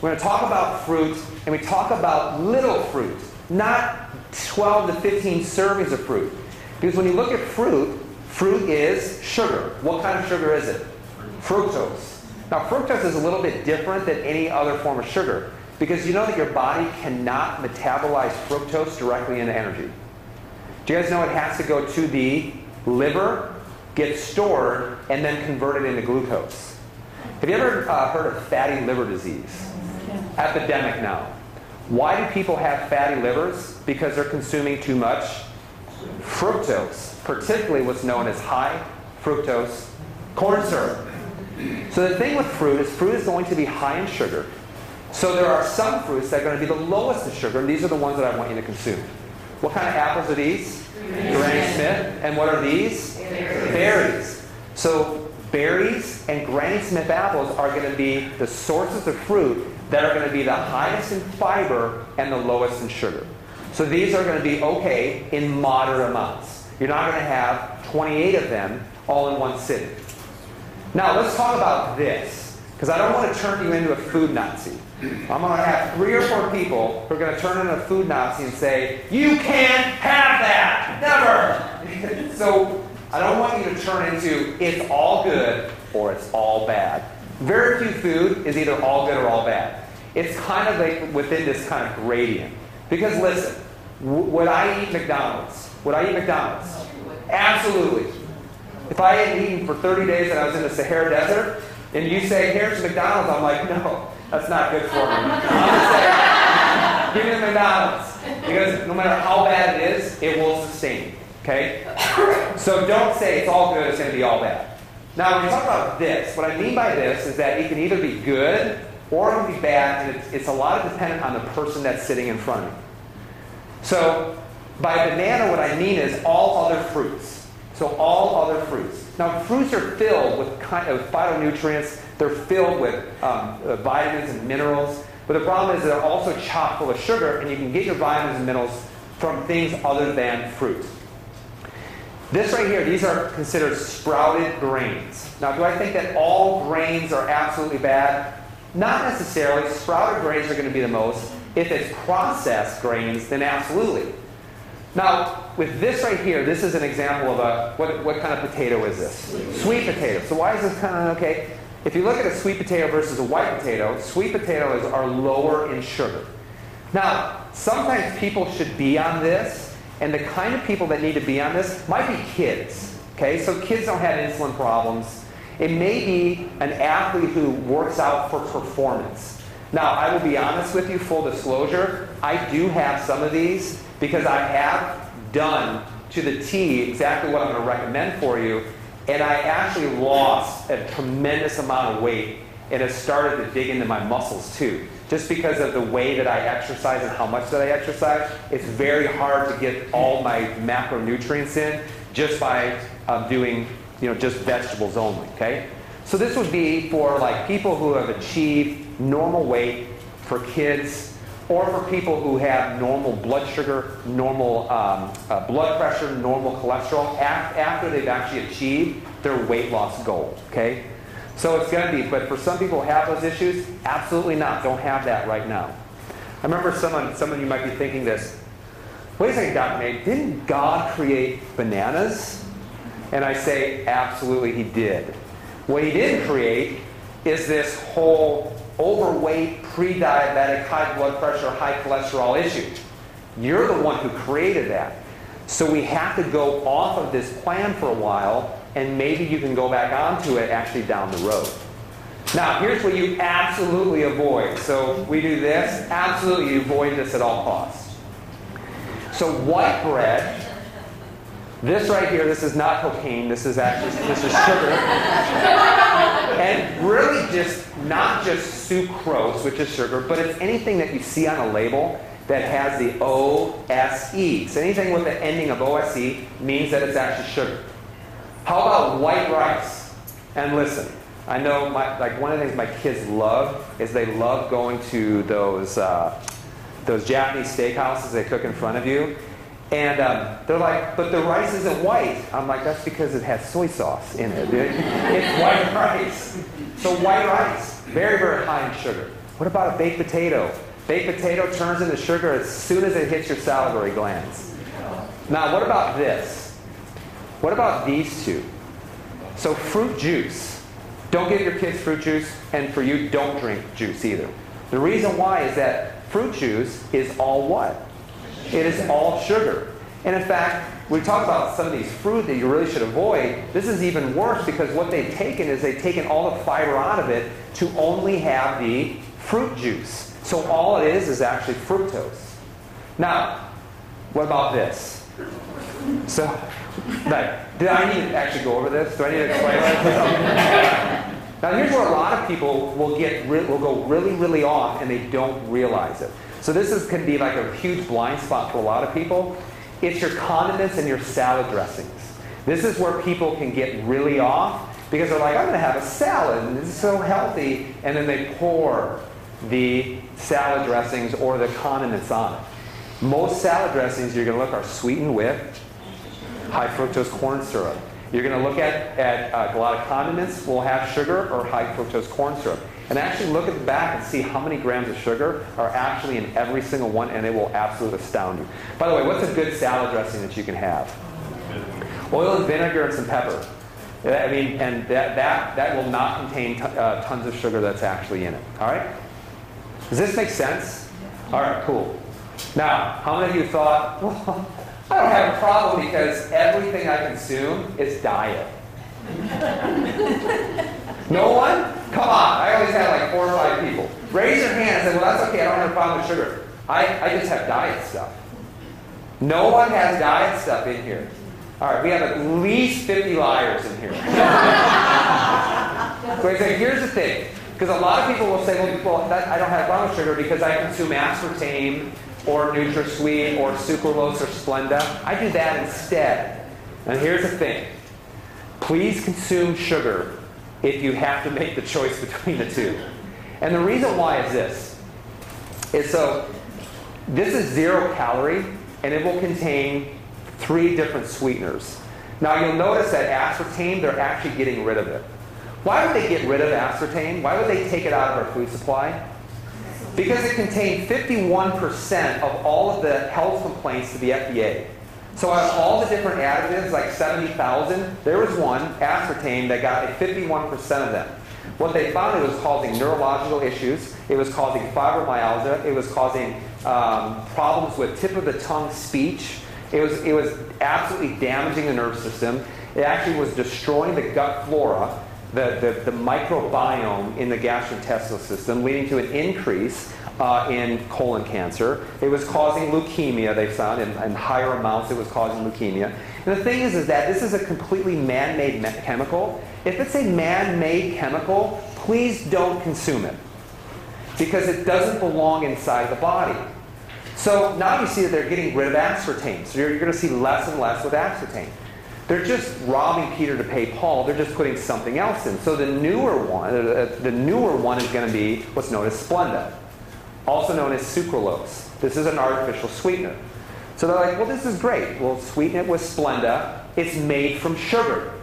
We're going to talk about fruit, and we talk about little fruit, not 12 to 15 servings of fruit. Because when you look at fruit, fruit is sugar. What kind of sugar is it? Fructose. Now, fructose is a little bit different than any other form of sugar because you know that your body cannot metabolize fructose directly into energy. Do you guys know it has to go to the liver, get stored, and then converted into glucose? Have you ever uh, heard of fatty liver disease? epidemic now. Why do people have fatty livers? Because they're consuming too much fructose, particularly what's known as high fructose corn syrup. So the thing with fruit is fruit is going to be high in sugar. So there are some fruits that are going to be the lowest in sugar, and these are the ones that I want you to consume. What kind of apples are these? Granny Smith. And what are these? Berries. berries. So berries and Granny Smith apples are going to be the sources of fruit that are going to be the highest in fiber and the lowest in sugar. So these are going to be okay in moderate amounts. You're not going to have 28 of them all in one sitting. Now let's talk about this, because I don't want to turn you into a food Nazi. I'm going to have three or four people who are going to turn into a food Nazi and say, You can't have that! Never! so I don't want you to turn into it's all good or it's all bad. Very few food is either all good or all bad. It's kind of like within this kind of gradient. Because listen, w- would I eat McDonald's? Would I eat McDonald's? Absolutely. If I hadn't eaten for 30 days and I was in the Sahara Desert, and you say, here's McDonald's, I'm like, no, that's not good for me. Give me the McDonald's. Because no matter how bad it is, it will sustain. Okay? So don't say it's all good, it's going to be all bad. Now, when we talk about this, what I mean by this is that it can either be good or it can be bad, and it's, it's a lot of dependent on the person that's sitting in front of you. So by banana, what I mean is all other fruits. So all other fruits. Now, fruits are filled with kind of phytonutrients. They're filled with um, uh, vitamins and minerals. But the problem is they're also chock full of sugar, and you can get your vitamins and minerals from things other than fruit. This right here, these are considered sprouted grains. Now, do I think that all grains are absolutely bad? Not necessarily. Sprouted grains are going to be the most. If it's processed grains, then absolutely. Now, with this right here, this is an example of a, what, what kind of potato is this? Sweet potato. So why is this kind of, okay, if you look at a sweet potato versus a white potato, sweet potatoes are lower in sugar. Now, sometimes people should be on this, and the kind of people that need to be on this might be kids. Okay, so kids don't have insulin problems. It may be an athlete who works out for performance. Now, I will be honest with you, full disclosure, I do have some of these because I have done to the T exactly what I'm going to recommend for you, and I actually lost a tremendous amount of weight and it started to dig into my muscles too. Just because of the way that I exercise and how much that I exercise, it's very hard to get all my macronutrients in just by um, doing, you know, just vegetables only. Okay, so this would be for like people who have achieved normal weight, for kids, or for people who have normal blood sugar, normal um, uh, blood pressure, normal cholesterol af- after they've actually achieved their weight loss goal. Okay? So it's going to be, but for some people who have those issues, absolutely not. Don't have that right now. I remember someone, some of you might be thinking this. Wait a second, Dr. Nate, didn't God create bananas? And I say, absolutely, He did. What He didn't create is this whole overweight, pre-diabetic, high blood pressure, high cholesterol issue. You're the one who created that. So we have to go off of this plan for a while, and maybe you can go back onto it actually down the road. Now, here's what you absolutely avoid. So we do this, absolutely you avoid this at all costs. So white bread, this right here, this is not cocaine, this is actually this is sugar. and really just not just sucrose, which is sugar, but it's anything that you see on a label that has the OSE. So anything with the ending of OSE means that it's actually sugar. How about white rice? And listen, I know my, like one of the things my kids love is they love going to those uh, those Japanese steakhouses they cook in front of you. And um, they're like, but the rice isn't white. I'm like, that's because it has soy sauce in it. it's white rice. So white rice, very, very high in sugar. What about a baked potato? Baked potato turns into sugar as soon as it hits your salivary glands. Now, what about this? What about these two? So fruit juice. Don't give your kids fruit juice, and for you, don't drink juice either. The reason why is that fruit juice is all what? It is all sugar. And in fact, we talk about some of these fruit that you really should avoid. This is even worse because what they've taken is they've taken all the fiber out of it to only have the fruit juice. So all it is is actually fructose. Now, what about this? So, like, did I need to actually go over this? Do I need to explain it? now, here's where a lot of people will get will go really, really off, and they don't realize it. So this is, can be like a huge blind spot for a lot of people. It's your condiments and your salad dressings. This is where people can get really off because they're like, I'm going to have a salad, and this is so healthy, and then they pour the salad dressings or the condiments on it. Most salad dressings you're going to look are sweetened with high fructose corn syrup. You're going to look at, at uh, a lot of condiments will have sugar or high fructose corn syrup. And actually look at the back and see how many grams of sugar are actually in every single one, and it will absolutely astound you. By the way, what's a good salad dressing that you can have? Oil and vinegar and some pepper. I mean, and that, that, that will not contain t- uh, tons of sugar that's actually in it. All right? Does this make sense? All right, cool. Now, how many of you thought, well, I don't have a problem because everything I consume is diet? no one? Come on. I always had like four or five people. Raise your hand and say, well, that's okay. I don't have a problem with sugar. I, I just have diet stuff. No one has diet stuff in here. All right, we have at least 50 liars in here. so here's the thing. Because a lot of people will say, well, well that, I don't have brown sugar because I consume aspartame or NutraSweet or sucralose or Splenda. I do that instead. And here's the thing. Please consume sugar if you have to make the choice between the two. And the reason why is this. Is so this is zero calorie and it will contain three different sweeteners. Now you'll notice that aspartame, they're actually getting rid of it. Why would they get rid of aspartame? Why would they take it out of our food supply? Because it contained 51% of all of the health complaints to the FDA. So out of all the different additives, like 70,000, there was one, aspartame, that got 51% of them. What they found it was causing neurological issues, it was causing fibromyalgia, it was causing um, problems with tip of the tongue speech, it was, it was absolutely damaging the nerve system. It actually was destroying the gut flora, the, the, the microbiome in the gastrointestinal system, leading to an increase uh, in colon cancer. It was causing leukemia, they found, in, in, higher amounts it was causing leukemia. And the thing is, is that this is a completely man-made me- chemical. If it's a man-made chemical, please don't consume it because it doesn't belong inside the body. So now you see that they're getting rid of aspartame. So you're, you're going to see less and less with aspartame. They're just robbing Peter to pay Paul. They're just putting something else in. So the newer one, uh, the newer one is going to be what's known as Splenda, also known as sucralose. This is an artificial sweetener. So they're like, well, this is great. We'll sweeten it with Splenda. It's made from sugar.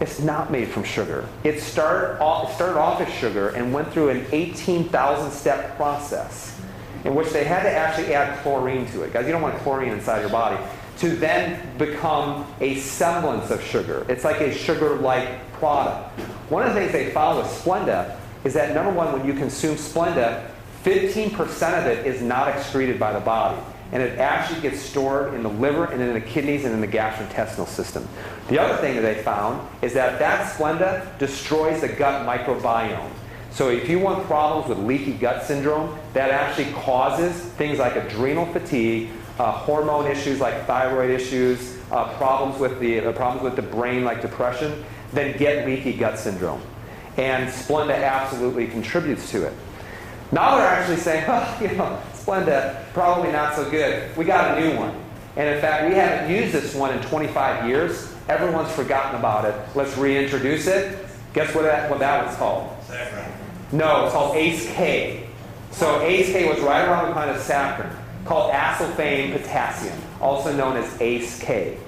It's not made from sugar. It started off, started off as sugar and went through an 18,000 step process in which they had to actually add chlorine to it. Guys, you don't want chlorine inside your body. To then become a semblance of sugar. It's like a sugar like product. One of the things they found with Splenda is that number one, when you consume Splenda, 15% of it is not excreted by the body. And it actually gets stored in the liver and in the kidneys and in the gastrointestinal system. The other thing that they found is that that Splenda destroys the gut microbiome. So if you want problems with leaky gut syndrome, that actually causes things like adrenal fatigue, uh, hormone issues like thyroid issues, uh, problems with the uh, problems with the brain like depression, then get leaky gut syndrome. And Splenda absolutely contributes to it. Now they're actually saying, oh, you know, Splenda, probably not so good. We got a new one. And in fact, we haven't used this one in 25 years. Everyone's forgotten about it. Let's reintroduce it. Guess what that, what that was called? No, it's called ACE K. So ACE K was right around the kind of saccharin, called acesulfame potassium, also known as ACE K.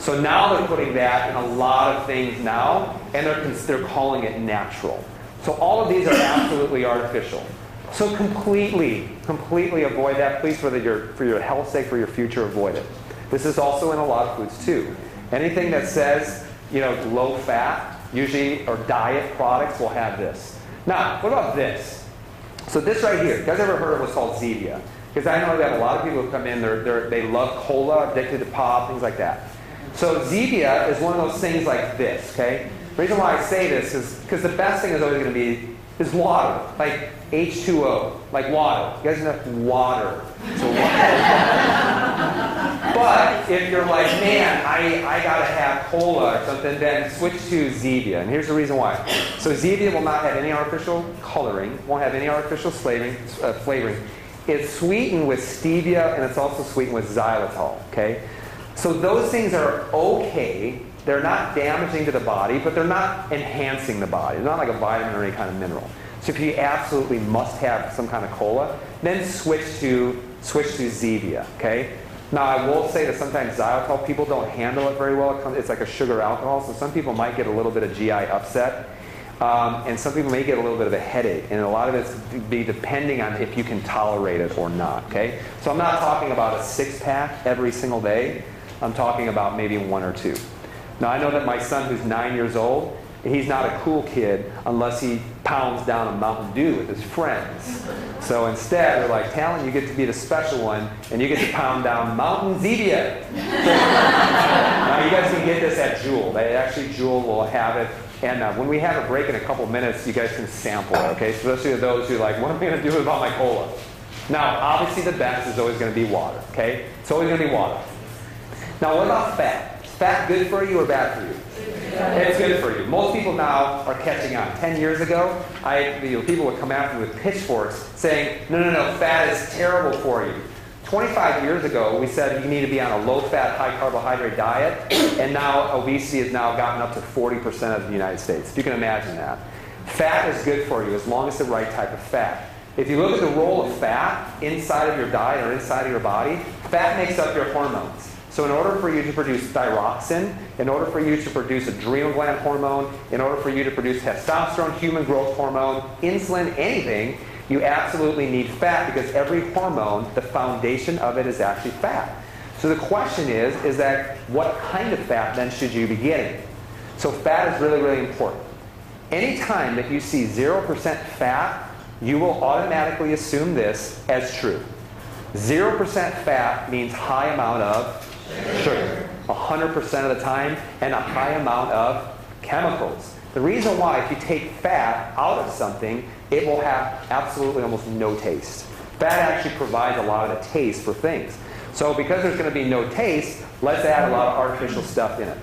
So now they're putting that in a lot of things now, and they're, they're calling it natural. So all of these are absolutely artificial. So completely, completely avoid that. Please, for, the, your, for your health's sake, for your future, avoid it. This is also in a lot of foods too. Anything that says, you know, low fat, usually, or diet products will have this. Now, what about this? So this right here, you guys ever heard of what's called Zevia? Because I know that a lot of people who come in, they're, they're, they love cola, addicted to pop, things like that. So Zevia is one of those things like this, okay? The reason why I say this is because the best thing is always going to be is water, like H2O, like water. You guys know water. So water. but if you're like, man, I, I gotta have cola or something, then switch to Zevia. And here's the reason why. So Zevia will not have any artificial coloring, won't have any artificial flavoring. Uh, flavoring. It's sweetened with stevia and it's also sweetened with xylitol. Okay, so those things are okay. They're not damaging to the body, but they're not enhancing the body. They're not like a vitamin or any kind of mineral. So if you absolutely must have some kind of cola, then switch to switch to Zevia. Okay. Now I will say that sometimes xylitol people don't handle it very well. It's like a sugar alcohol, so some people might get a little bit of GI upset. Um, and some people may get a little bit of a headache, and a lot of it's be depending on if you can tolerate it or not. Okay, so I'm not talking about a six pack every single day. I'm talking about maybe one or two. Now I know that my son, who's nine years old, he's not a cool kid unless he pounds down a Mountain Dew with his friends. So instead, they're like, Talon, you get to be the special one, and you get to pound down Mountain Zevia. now you guys can get this at Jewel. They actually Jewel will have it and uh, when we have a break in a couple minutes, you guys can sample it, okay? Especially those who like, what am I going to do about my cola? Now, obviously the best is always going to be water, okay? It's always going to be water. Now, what about fat? Is fat good for you or bad for you? It's good for you. Most people now are catching on. Ten years ago, I, you know, people would come after me with pitchforks saying, no, no, no, fat is terrible for you. 25 years ago, we said you need to be on a low-fat, high-carbohydrate diet, and now obesity has now gotten up to 40% of the United States. If you can imagine that. Fat is good for you as long as the right type of fat. If you look at the role of fat inside of your diet or inside of your body, fat makes up your hormones. So in order for you to produce thyroxin, in order for you to produce adrenal gland hormone, in order for you to produce testosterone, human growth hormone, insulin, anything, you absolutely need fat because every hormone, the foundation of it is actually fat. So the question is, is that what kind of fat then should you be getting? So fat is really, really important. Anytime that you see 0% fat, you will automatically assume this as true. 0% fat means high amount of sugar, 100% of the time, and a high amount of chemicals. The reason why, if you take fat out of something, it will have absolutely almost no taste. Fat actually provides a lot of the taste for things. So because there's going to be no taste, let's add a lot of artificial stuff in it.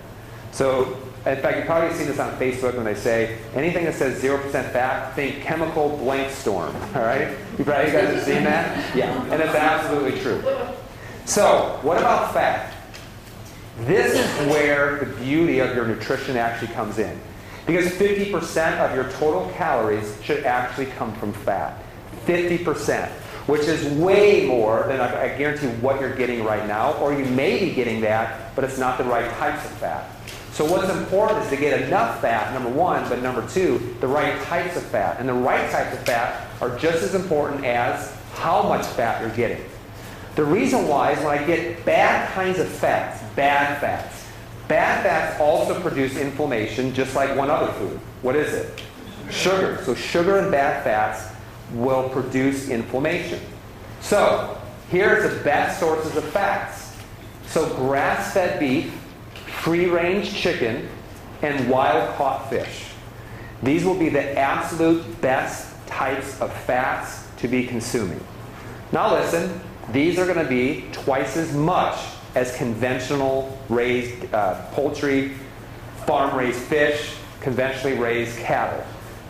So in fact, you've probably seen this on Facebook when they say anything that says 0% fat, think chemical blank storm. All right? You probably you guys have seen that? Yeah. And it's absolutely true. So, what about fat? This is where the beauty of your nutrition actually comes in. Because 50% of your total calories should actually come from fat. 50%, which is way more than I guarantee what you're getting right now, or you may be getting that, but it's not the right types of fat. So what's important is to get enough fat, number one, but number two, the right types of fat. And the right types of fat are just as important as how much fat you're getting. The reason why is when I get bad kinds of fats, bad fats, bad fats also produce inflammation just like one other food. What is it? Sugar. So sugar and bad fats will produce inflammation. So here's the best sources of fats. So grass-fed beef, free-range chicken, and wild-caught fish. These will be the absolute best types of fats to be consuming. Now listen, these are going to be twice as much as conventional raised uh, poultry, farm-raised fish, conventionally raised cattle.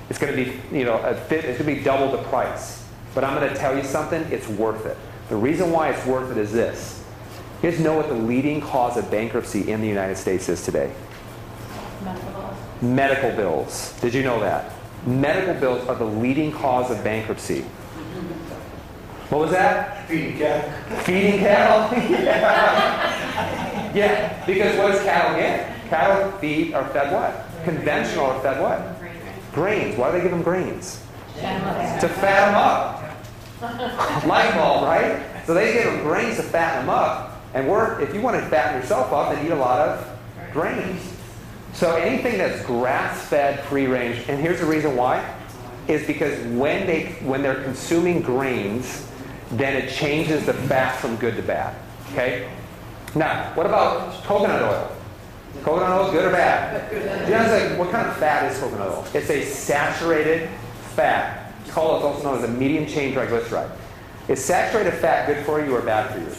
It's going to be, you know, a fit, it's going to be double the price. But I'm going to tell you something, it's worth it. The reason why it's worth it is this. You guys know what the leading cause of bankruptcy in the United States is today? Medical bills. Did you know that? Medical bills are the leading cause of bankruptcy. What was that? Feeding cattle. Feeding cattle? yeah. yeah, because what does cattle get? Cattle feed are fed what? Conventional are fed what? Grains. Why do they give them grains? To fat them up. Light bulb, right? So they give them grains to fatten them up. And we're, if you want to fatten yourself up, then eat a lot of grains. So anything that's grass-fed, free-range, and here's the reason why, is because when they when they're consuming grains, then it changes the fat from good to bad. Okay? Now, what about coconut oil? Coconut oil is good or bad? You know, like, what kind of fat is coconut oil? It's a saturated fat. Call it also known as a medium chain triglyceride. Is saturated fat good for you or bad for you?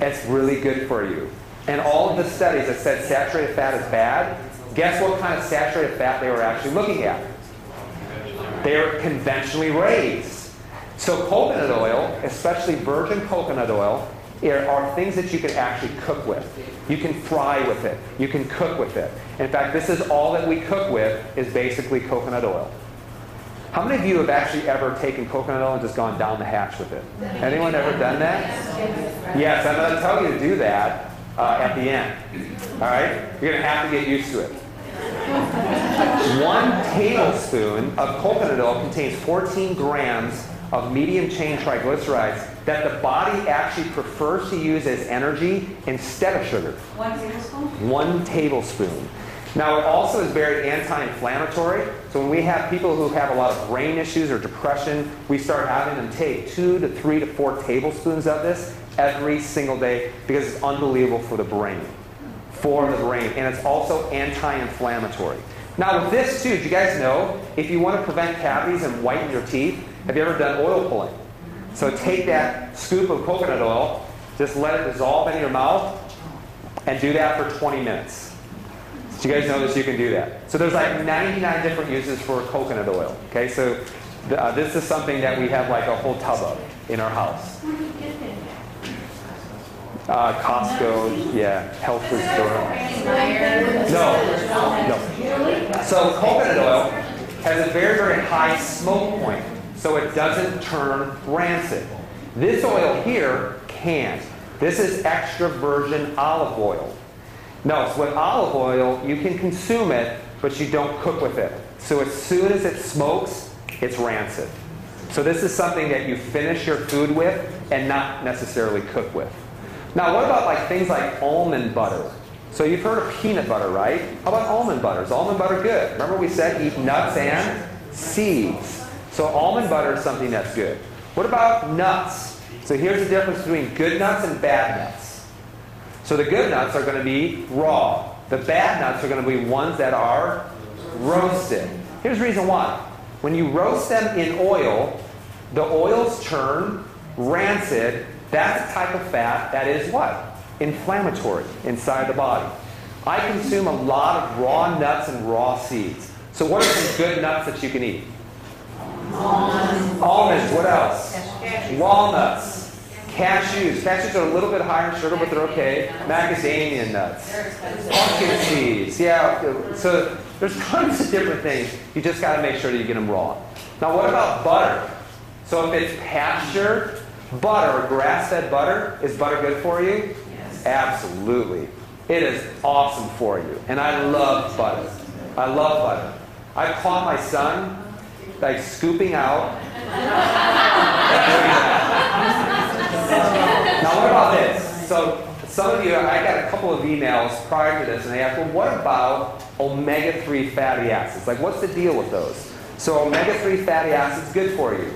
It's really good for you. And all of the studies that said saturated fat is bad, guess what kind of saturated fat they were actually looking at? They're conventionally raised. So coconut oil, especially virgin coconut oil, are things that you can actually cook with. You can fry with it. You can cook with it. In fact, this is all that we cook with is basically coconut oil. How many of you have actually ever taken coconut oil and just gone down the hatch with it? Anyone ever done that? Yes, I'm going to tell you to do that uh, at the end. All right? You're going to have to get used to it. One tablespoon of coconut oil contains 14 grams of medium chain triglycerides that the body actually prefers to use as energy instead of sugar. One tablespoon? One tablespoon. Now, it also is very anti inflammatory. So, when we have people who have a lot of brain issues or depression, we start having them take two to three to four tablespoons of this every single day because it's unbelievable for the brain. For the brain. And it's also anti inflammatory. Now, with this, too, do you guys know if you want to prevent cavities and whiten your teeth, have you ever done oil pulling? So, take that scoop of coconut oil, just let it dissolve in your mouth, and do that for 20 minutes. Did you guys notice you can do that? So there's like 99 different uses for coconut oil. Okay, so th- uh, this is something that we have like a whole tub of in our house. Uh, Costco, yeah, health food store. No, no. So coconut oil has a very, very high smoke point, so it doesn't turn rancid. This oil here can't. This is extra virgin olive oil. No, so with olive oil, you can consume it, but you don't cook with it. So as soon as it smokes, it's rancid. So this is something that you finish your food with and not necessarily cook with. Now, what about like things like almond butter? So you've heard of peanut butter, right? How about almond butter? Is almond butter good? Remember we said eat nuts and seeds. So almond butter is something that's good. What about nuts? So here's the difference between good nuts and bad nuts. So the good nuts are going to be raw. The bad nuts are going to be ones that are roasted. Here's the reason why. When you roast them in oil, the oils turn rancid. That's a type of fat that is what? Inflammatory inside the body. I consume a lot of raw nuts and raw seeds. So what are some good nuts that you can eat? Almonds. What else? Walnuts. Cashews. Cashews are a little bit higher in sugar, but they're okay. Macadamia nuts. Pumpkin seeds. Yeah. So there's tons of different things. You just got to make sure that you get them raw. Now, what about butter? So if it's pasture butter, grass-fed butter, is butter good for you? Yes. Absolutely. It is awesome for you. And I love butter. I love butter. I've caught my son like scooping out. now what about this? So some of you, I got a couple of emails prior to this, and they asked, well, what about omega-3 fatty acids? Like, what's the deal with those? So omega-3 fatty acids good for you?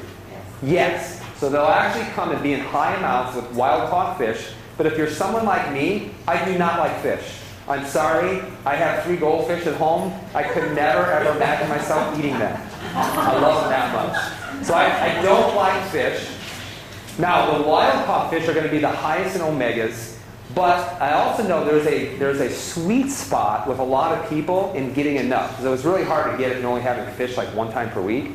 Yes. So they'll actually come and be in high amounts with wild-caught fish. But if you're someone like me, I do not like fish. I'm sorry. I have three goldfish at home. I could never ever imagine myself eating them. I love them that much. So I, I don't like fish. Now, the wild-caught fish are going to be the highest in omegas, but I also know there's a, there's a sweet spot with a lot of people in getting enough. Because it was really hard to get it and only having fish like one time per week.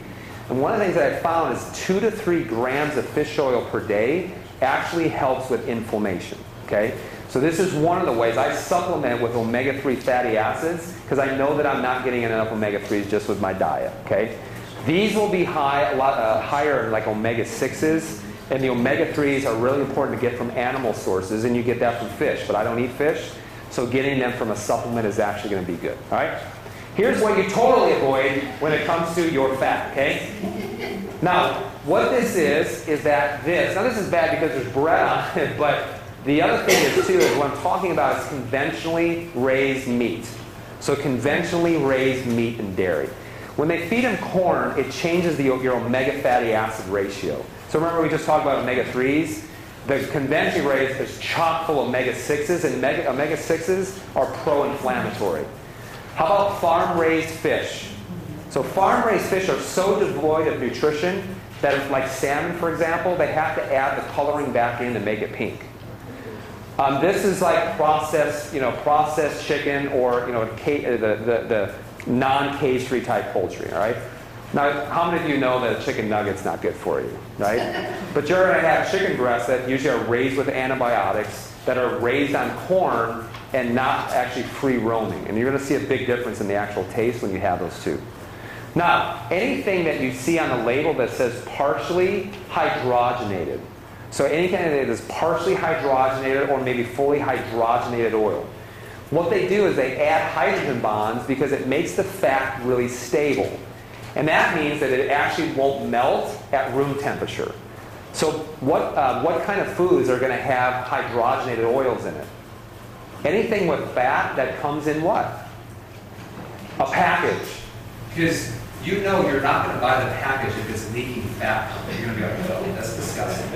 And one of the things that I found is two to three grams of fish oil per day actually helps with inflammation. Okay? So this is one of the ways I supplement with omega-3 fatty acids because I know that I'm not getting enough omega-3s just with my diet. Okay? These will be high, a lot uh, higher like omega-6s, and the omega-3s are really important to get from animal sources, and you get that from fish. But I don't eat fish, so getting them from a supplement is actually going to be good. All right? Here's what you totally avoid when it comes to your fat. Okay? Now, what this is is that this. Now, this is bad because there's bread on it, but the other thing is too is what I'm talking about is conventionally raised meat. So conventionally raised meat and dairy. When they feed them corn, it changes the, your omega fatty acid ratio. So remember we just talked about omega-3s? The conventionally raised is chock full of omega-6s, and omega-6s are pro-inflammatory. How about farm-raised fish? So farm-raised fish are so devoid of nutrition that, like salmon, for example, they have to add the coloring back in to make it pink. Um, this is like processed, you know, processed chicken or you know, ca- the, the, the non-cage-free type poultry. All right. Now, how many of you know that a chicken nugget's not good for you, right? but you're going to have chicken breasts that usually are raised with antibiotics, that are raised on corn and not actually free roaming, and you're going to see a big difference in the actual taste when you have those two. Now, anything that you see on the label that says partially hydrogenated, so any anything that is partially hydrogenated or maybe fully hydrogenated oil. What they do is they add hydrogen bonds because it makes the fat really stable. And that means that it actually won't melt at room temperature. So what, uh, what kind of foods are going to have hydrogenated oils in it? Anything with fat that comes in what? A package. Because you know you're not going to buy the package if it's leaking fat. You're going to be like, oh, that's disgusting.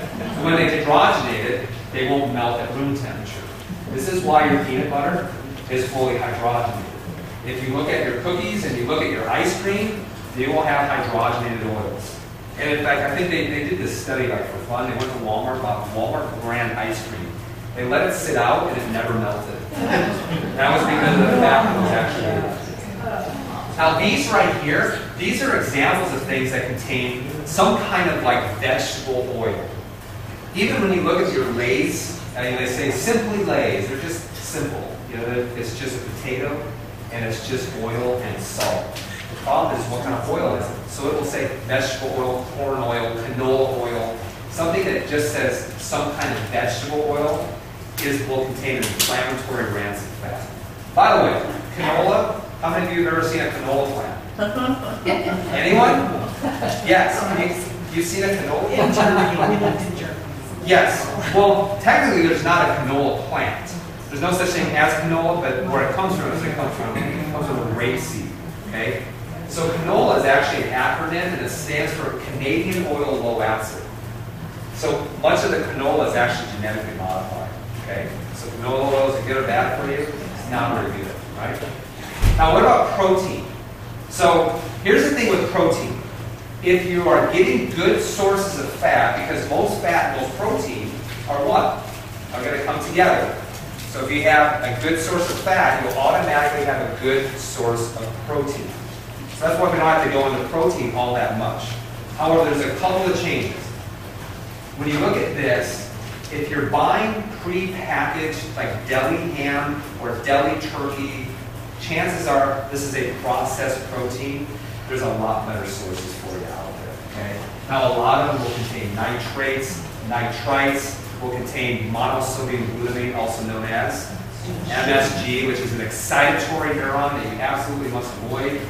When they hydrogenate it, they won't melt at room temperature. This is why your peanut butter is fully hydrogenated. If you look at your cookies and you look at your ice cream, they will have hydrogenated oils. And in fact, I think they, they did this study like for fun. They went to Walmart, bought Walmart brand ice cream. They let it sit out and it never melted. That was because of the fat was actually. Now these right here, these are examples of things that contain some kind of like vegetable oil. Even when you look at your Lay's, I mean, they say simply Lay's, they're just simple. You know, it's just a potato and it's just oil and salt. The problem is what kind of oil is it? So it will say vegetable oil, corn oil, canola oil, something that just says some kind of vegetable oil is will contain an inflammatory rancid fat. By the way, canola, how many of you have ever seen a canola plant? Anyone? Yes. Have you- You've seen a canola In plant? Germany, we lived in Germany. Yes. Well, technically, there's not a canola plant. There's no such thing as canola, but where it comes from is it comes from it comes from rapeseed. Okay. So canola is actually an acronym, and it stands for Canadian Oil Low Acid. So much of the canola is actually genetically modified. Okay. So canola oil is it good or bad for you? It's not very good, right? Now, what about protein? So here's the thing with protein. If you are getting good sources of fat, because most fat and most protein are what? Are going to come together. So if you have a good source of fat, you'll automatically have a good source of protein. So that's why we don't have to go into protein all that much. However, there's a couple of changes. When you look at this, if you're buying pre-packaged like deli ham or deli turkey, chances are this is a processed protein. There's a lot better sources for you out there. Okay. Now a lot of them will contain nitrates, nitrites, will contain monosodium glutamate, also known as MSG, which is an excitatory neuron that you absolutely must avoid.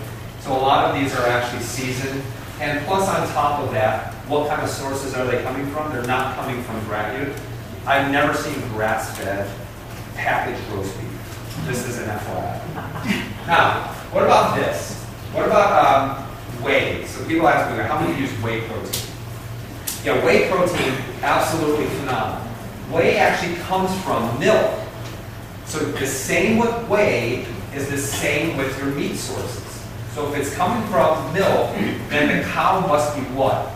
So a lot of these are actually seasoned. And plus on top of that, what kind of sources are they coming from? They're not coming from grass. I've never seen grass-fed packaged roast beef. This is an FYI. Now, what about this? What about um, whey? So people ask me, how many use whey protein? Yeah, whey protein, absolutely phenomenal. Whey actually comes from milk. So the same with whey is the same with your meat sources. So if it's coming from milk, then the cow must be what?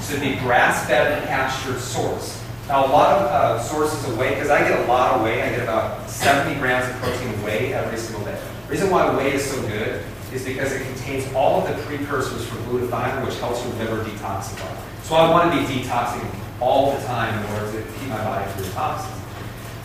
So it'd be grass-fed and pasture source. Now a lot of uh, sources of whey, because I get a lot of whey, I get about 70 grams of protein of whey every single day. The reason why whey is so good is because it contains all of the precursors for glutathione, which helps your liver detoxify. So I want to be detoxing all the time in order to keep my body free of toxins.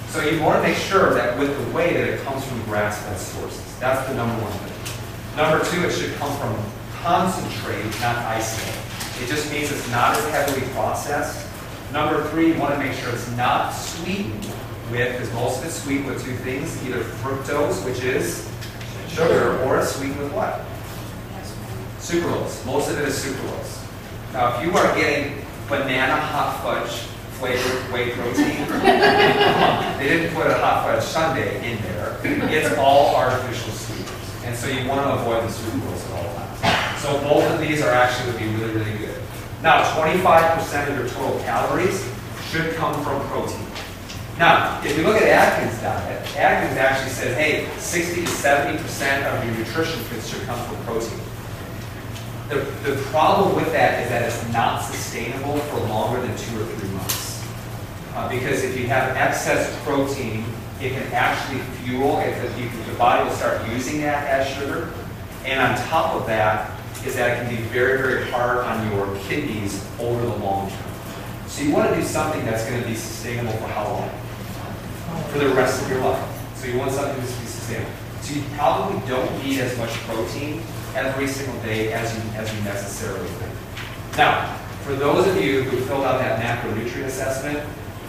So you want to make sure that with the whey that it comes from grass-fed sources. That's the number one thing. Number two, it should come from concentrate, not isolate. It just means it's not as heavily processed. Number three, you want to make sure it's not sweetened with, because most of it's sweetened with two things, either fructose, which is sugar, or sweetened with what? Sucralose. Most of it is sucralose. Now, if you are getting banana hot fudge flavored whey protein, they didn't put a hot fudge sundae in there. It's all artificial sweeteners. And so you want to avoid the sucralose at all times. So both of these are actually would be really, really good. Now, 25% of your total calories should come from protein. Now, if you look at Atkins' diet, Atkins actually says, hey, 60 to 70% of your nutrition should come from protein. The, the problem with that is that it's not sustainable for longer than two or three months. Uh, because if you have excess protein, it can actually fuel, the, the body will start using that as sugar. And on top of that, is that it can be very, very hard on your kidneys over the long term. So you want to do something that's going to be sustainable for how long? For the rest of your life. So you want something that's to be sustainable. So you probably don't need as much protein every single day as you, as you necessarily think. Now, for those of you who filled out that macronutrient assessment,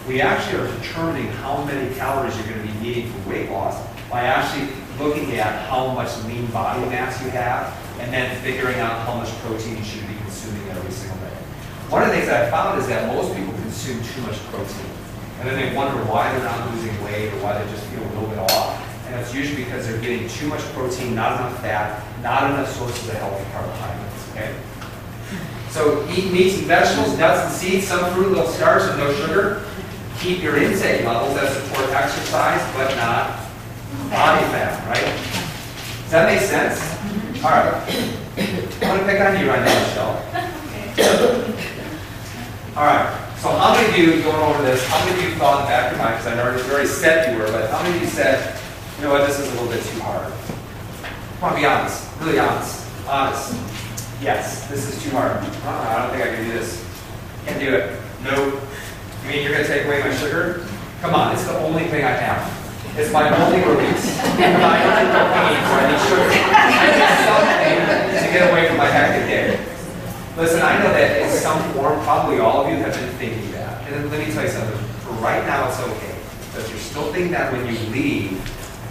we actually are determining how many calories you're going to be needing for weight loss by actually looking at how much lean body mass you have and then figuring out how much protein you should be consuming every single day. One of the things I found is that most people consume too much protein. And then they wonder why they're not losing weight or why they just feel a little bit off. And it's usually because they're getting too much protein, not enough fat, not enough sources of healthy carbohydrates. Okay? So eat meats and vegetables, nuts and seeds, some fruit, little starch, and no sugar. Keep your intake levels that support exercise, but not body fat, right? Does that make sense? All right. I'm going to pick on you right now, Michelle. All right. So how many of you, going over this, how many of you thought in the back of your mind, because I already, already said you were, but how many of you said, you know what, this is a little bit too hard? Come on, be honest, really honest, honest. Yes, this is too hard. Uh-uh, I don't think I can do this. Can't do it. Nope. You mean you're gonna take away my sugar? Come on, it's the only thing I have. It's my only release. My only dopamine, so I need sugar. I need something to get away from my hectic day. Listen, I know that in some form, probably all of you have been thinking that. And then let me tell you something. For right now, it's okay. But if you're still thinking that when you leave,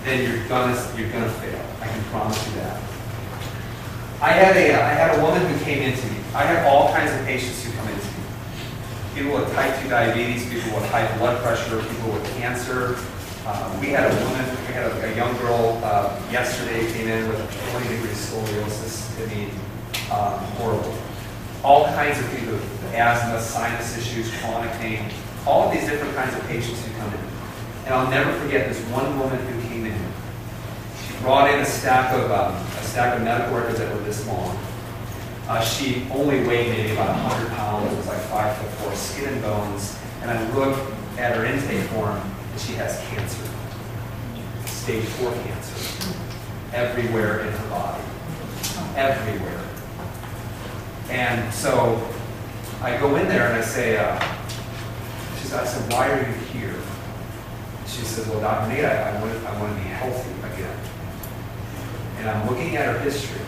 then you're gonna you're gonna fail. I can promise you that. I had a uh, I had a woman who came into me. I have all kinds of patients who come into me. People with type 2 diabetes, people with high blood pressure, people with cancer. Uh, we had a woman, we had a, a young girl uh, yesterday came in with a 20 degree scoliosis. I mean, um, horrible. All kinds of people asthma, sinus issues, chronic pain, all of these different kinds of patients who come in. And I'll never forget this one woman who came in. She brought in a stack of um, a stack of medical records that were this long. Uh, she only weighed maybe about 100 pounds. It was like five foot four, skin and bones. And I looked at her intake form, and she has cancer, stage four cancer, everywhere in her body, everywhere. And so I go in there and I say, uh, she said, I said, why are you here? She says, well, Dr. Nate, I, I, want, I want to be healthy again. And I'm looking at her history,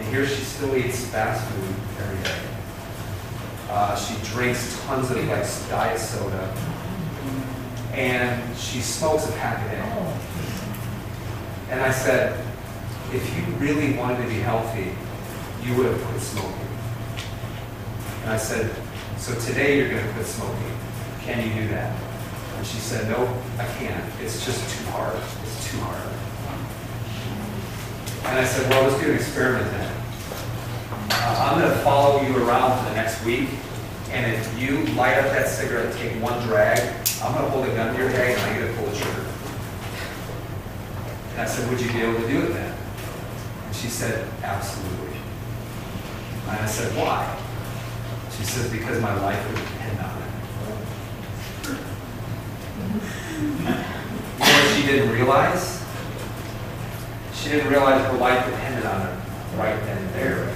and here she still eats fast food every day. Uh, she drinks tons of like diet soda, and she smokes a pack a day. And I said, if you really wanted to be healthy, you would have quit smoking. And I said, so today you're going to quit smoking. Can you do that? And she said, no, I can't. It's just too hard. It's too hard. And I said, well, let's do an experiment then. Uh, I'm going to follow you around for the next week. And if you light up that cigarette take one drag, I'm going to hold a gun to your head and I'm going to pull the trigger. And I said, would you be able to do it then? And she said, absolutely. And I said, why? She says, because my life would depend on it. What she didn't realize? She didn't realize her life depended on it right then and there.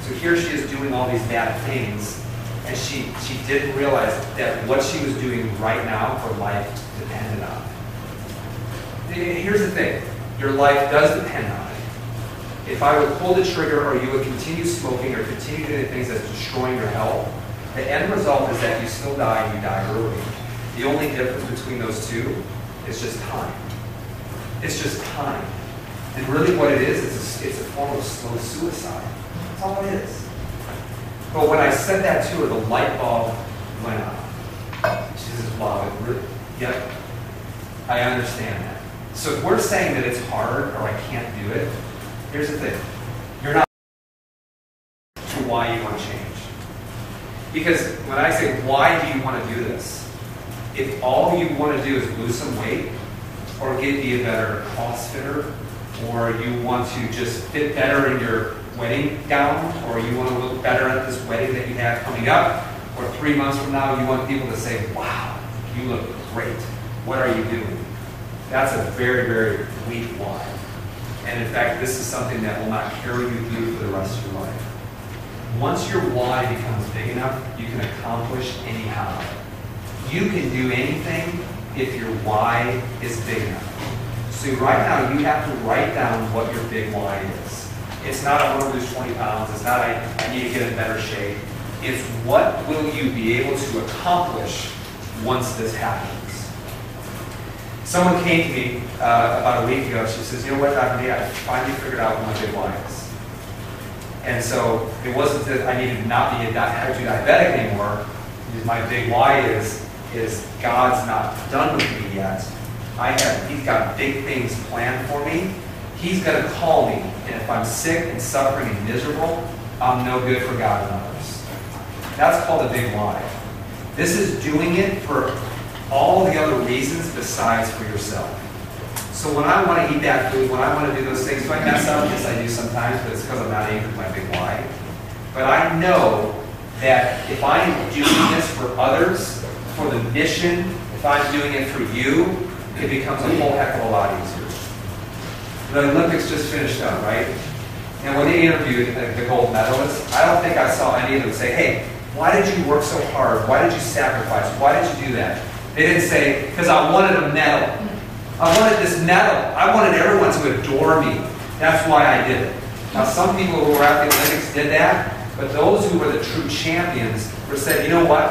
So here she is doing all these bad things, and she, she didn't realize that what she was doing right now, her life depended on it. Here's the thing your life does depend on it. If I would pull the trigger or you would continue smoking or continue doing things that's destroying your health, the end result is that you still die and you die early. The only difference between those two is just time. It's just time. And really what it is, is it's a form of slow suicide. That's all it is. But when I said that to her, the light bulb went off. She says, wow, it really, yep, I understand that. So if we're saying that it's hard or I can't do it, here's the thing. You're not to why you want to change. Because when I say, why do you want to do this? If all you want to do is lose some weight, or get be a better crossfitter, or you want to just fit better in your wedding gown, or you want to look better at this wedding that you have coming up, or three months from now you want people to say, wow, you look great. What are you doing? That's a very, very weak why. And in fact, this is something that will not carry you through for the rest of your life. Once your why becomes big enough, you can accomplish anyhow. You can do anything if your why is big enough. So right now, you have to write down what your big why is. It's not I want to lose 20 pounds. It's not I, I need to get in better shape. It's what will you be able to accomplish once this happens. Someone came to me uh, about a week ago. She says, you know what, Dr. D, I finally figured out what my big why is. And so it wasn't that I needed to not be a type 2 diabetic anymore. My big why is, is God's not done with me yet. I have, he's got big things planned for me. He's going to call me. And if I'm sick and suffering and miserable, I'm no good for God and others. That's called a big lie. This is doing it for all the other reasons besides for yourself. So when I want to eat that food, when I want to do those things, do I mess up? Yes, I do sometimes, but it's because I'm not anchored my big why. But I know that if I'm doing this for others, for the mission, if I'm doing it for you, it becomes a whole heck of a lot easier. The Olympics just finished up, right? And when they interviewed the, the gold medalists, I don't think I saw any of them say, hey, why did you work so hard? Why did you sacrifice? Why did you do that? They didn't say, because I wanted a medal. I wanted this medal. I wanted everyone to adore me. That's why I did it. Now, some people who were at the Olympics did that, but those who were the true champions were said, you know what?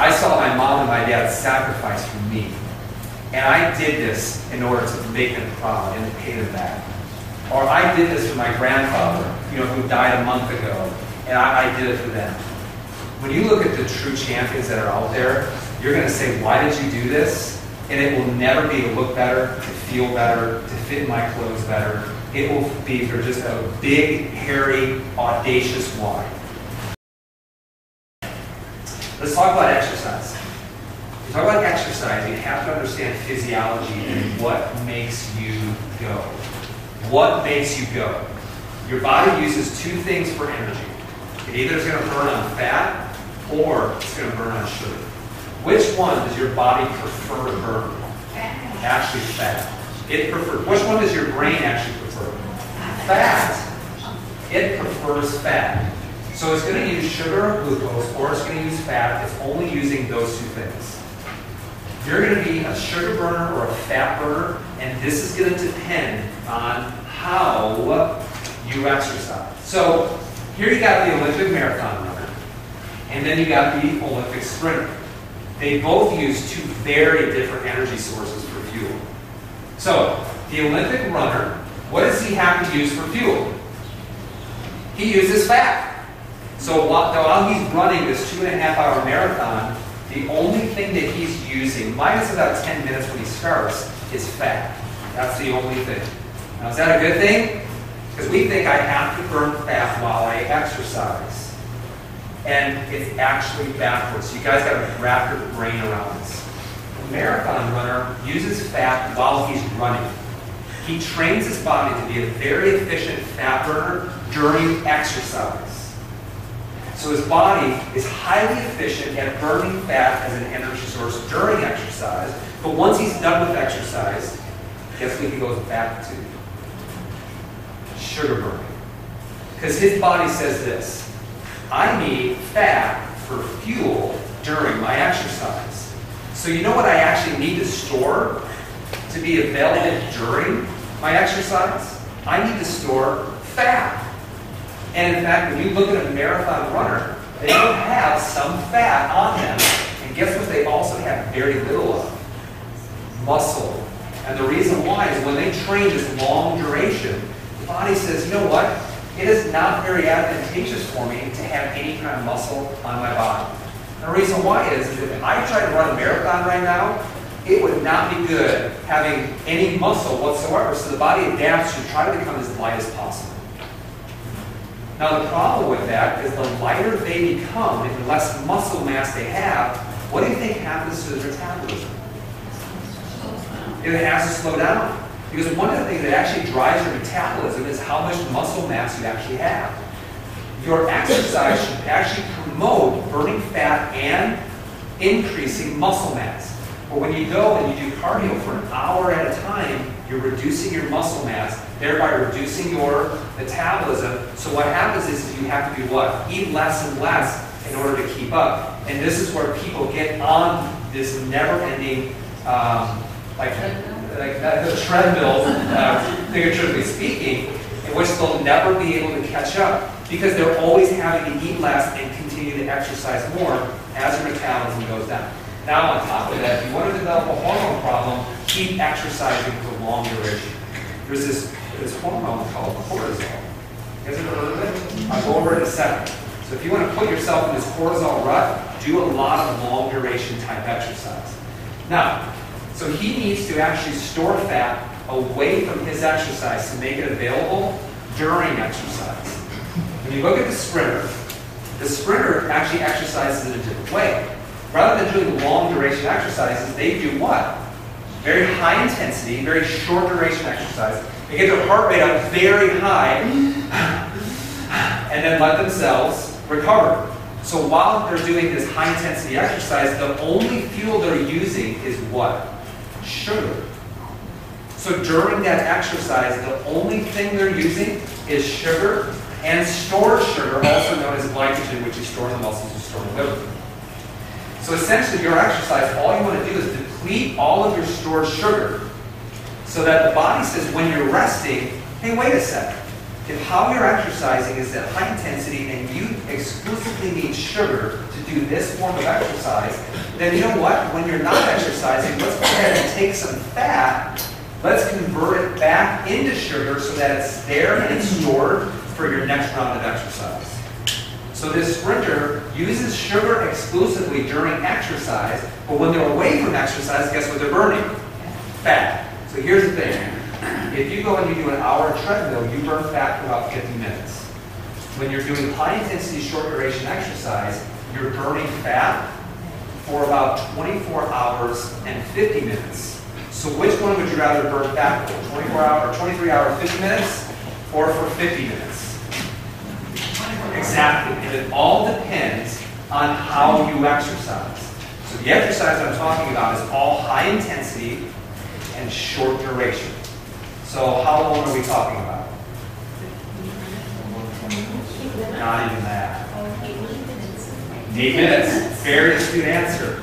I saw my mom and my dad sacrifice for me. And I did this in order to make them proud and to pay them back. Or I did this for my grandfather, you know, who died a month ago, and I, I did it for them. When you look at the true champions that are out there, you're going to say, why did you do this? And it will never be to look better, to feel better, to fit my clothes better. It will be for just a big, hairy, audacious why. Let's talk about exercise. You talk about exercise, you have to understand physiology and what makes you go. What makes you go? Your body uses two things for energy. It either is going to burn on fat or it's going to burn on sugar. Which one does your body prefer to burn? Actually, fat. It prefers. Which one does your brain actually prefer? Fat. It prefers fat. So it's going to use sugar or glucose, or it's going to use fat. It's only using those two things. You're going to be a sugar burner or a fat burner, and this is going to depend on how you exercise. So here you got the Olympic marathon runner, and then you got the Olympic sprinter. They both use two very different energy sources for fuel. So the Olympic runner, what does he have to use for fuel? He uses fat. So while, he's running this two and a half hour marathon, the only thing that he's using, minus about 10 minutes when he starts, is fat. That's the only thing. Now, is that a good thing? Because we think I have to burn fat while I exercise. And it's actually backwards. You guys got to wrap your brain around this. A marathon runner uses fat while he's running. He trains his body to be a very efficient fat burner during exercise. So his body is highly efficient at burning fat as an energy source during exercise. But once he's done with exercise, guess what he goes back to? Sugar burning. Because his body says this I need fat for fuel during my exercise. So you know what I actually need to store to be available during my exercise? I need to store fat. And in fact, when you look at a marathon runner, they will have some fat on them. And guess what they also have very little of? Muscle. And the reason why is when they train this long duration, the body says, you know what? It is not very advantageous for me to have any kind of muscle on my body. And the reason why is if I try to run a marathon right now, it would not be good having any muscle whatsoever. So the body adapts to try to become as light as possible. Now the problem with that is the lighter they become and the less muscle mass they have, what do you think happens to their metabolism? It has to slow down. Because one of the things that actually drives your metabolism is how much muscle mass you actually have. Your exercise should actually promote burning fat and increasing muscle mass. But when you go and you do cardio for an hour at a time, you're reducing your muscle mass, thereby reducing your metabolism. So what happens is you have to do what? Eat less and less in order to keep up. And this is where people get on this never-ending, um, like, like the treadmill, uh, figuratively speaking, in which they'll never be able to catch up because they're always having to eat less and continue to exercise more as your metabolism goes down. Now, on top of that, if you want to develop a hormone problem, keep exercising for long duration. There's this, this hormone called cortisol. You guys ever heard of it? Mm-hmm. I'll go over it in a second. So if you want to put yourself in this cortisol rut, do a lot of long duration type exercise. Now, so he needs to actually store fat away from his exercise to make it available during exercise. When you look at the sprinter, the sprinter actually exercises in a different way. Rather than doing long duration exercises, they do what? Very high intensity, very short duration exercise. They get their heart rate up very high and then let themselves recover. So while they're doing this high intensity exercise, the only fuel they're using is what? Sugar. So during that exercise, the only thing they're using is sugar and stored sugar, also known as glycogen, which is stored in the muscles and stored in the liver. So essentially, your exercise, all you want to do is deplete all of your stored sugar so that the body says when you're resting, hey, wait a second. If how you're exercising is at high intensity and you exclusively need sugar to do this form of exercise, then you know what? When you're not exercising, let's go ahead and take some fat, let's convert it back into sugar so that it's there and it's stored for your next round of exercise. So this sprinter uses sugar exclusively during exercise, but when they're away from exercise, guess what they're burning? Fat. So here's the thing. If you go and you do an hour treadmill, you burn fat for about 50 minutes. When you're doing high intensity, short duration exercise, you're burning fat for about 24 hours and 50 minutes. So which one would you rather burn fat for? 24 hour or 23 hours, 50 minutes, or for 50 minutes? Exactly. And it all depends on how you exercise. So the exercise I'm talking about is all high intensity and short duration. So how long are we talking about? Not even that. Eight minutes. Very astute answer.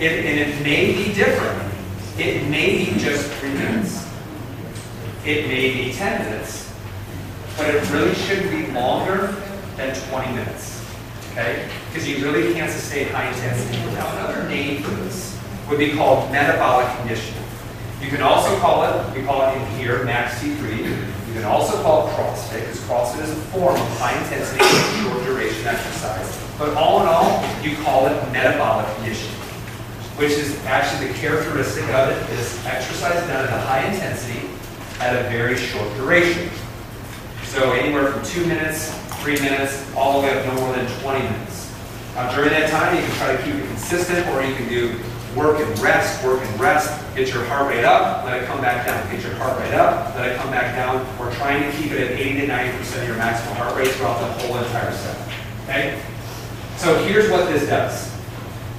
It, and it may be different. It may be just three minutes. It may be 10 minutes. But it really shouldn't be longer than 20 minutes. Okay? Because you really can't sustain high intensity. Now, another name for this would be called metabolic conditioning. You can also call it, we call it in here, max T3. You can also call it CrossFit, because CrossFit is a form of high intensity, short duration exercise. But all in all, you call it metabolic conditioning, which is actually the characteristic of it is exercise done at a high intensity at a very short duration. So anywhere from two minutes, three minutes, all the way up no more than 20 minutes. Now during that time, you can try to keep it consistent, or you can do work and rest, work and rest, get your heart rate up, let it come back down. Get your heart rate up, let it come back down. We're trying to keep it at 80 to 90% of your maximum heart rate throughout the whole entire set. Okay? So here's what this does.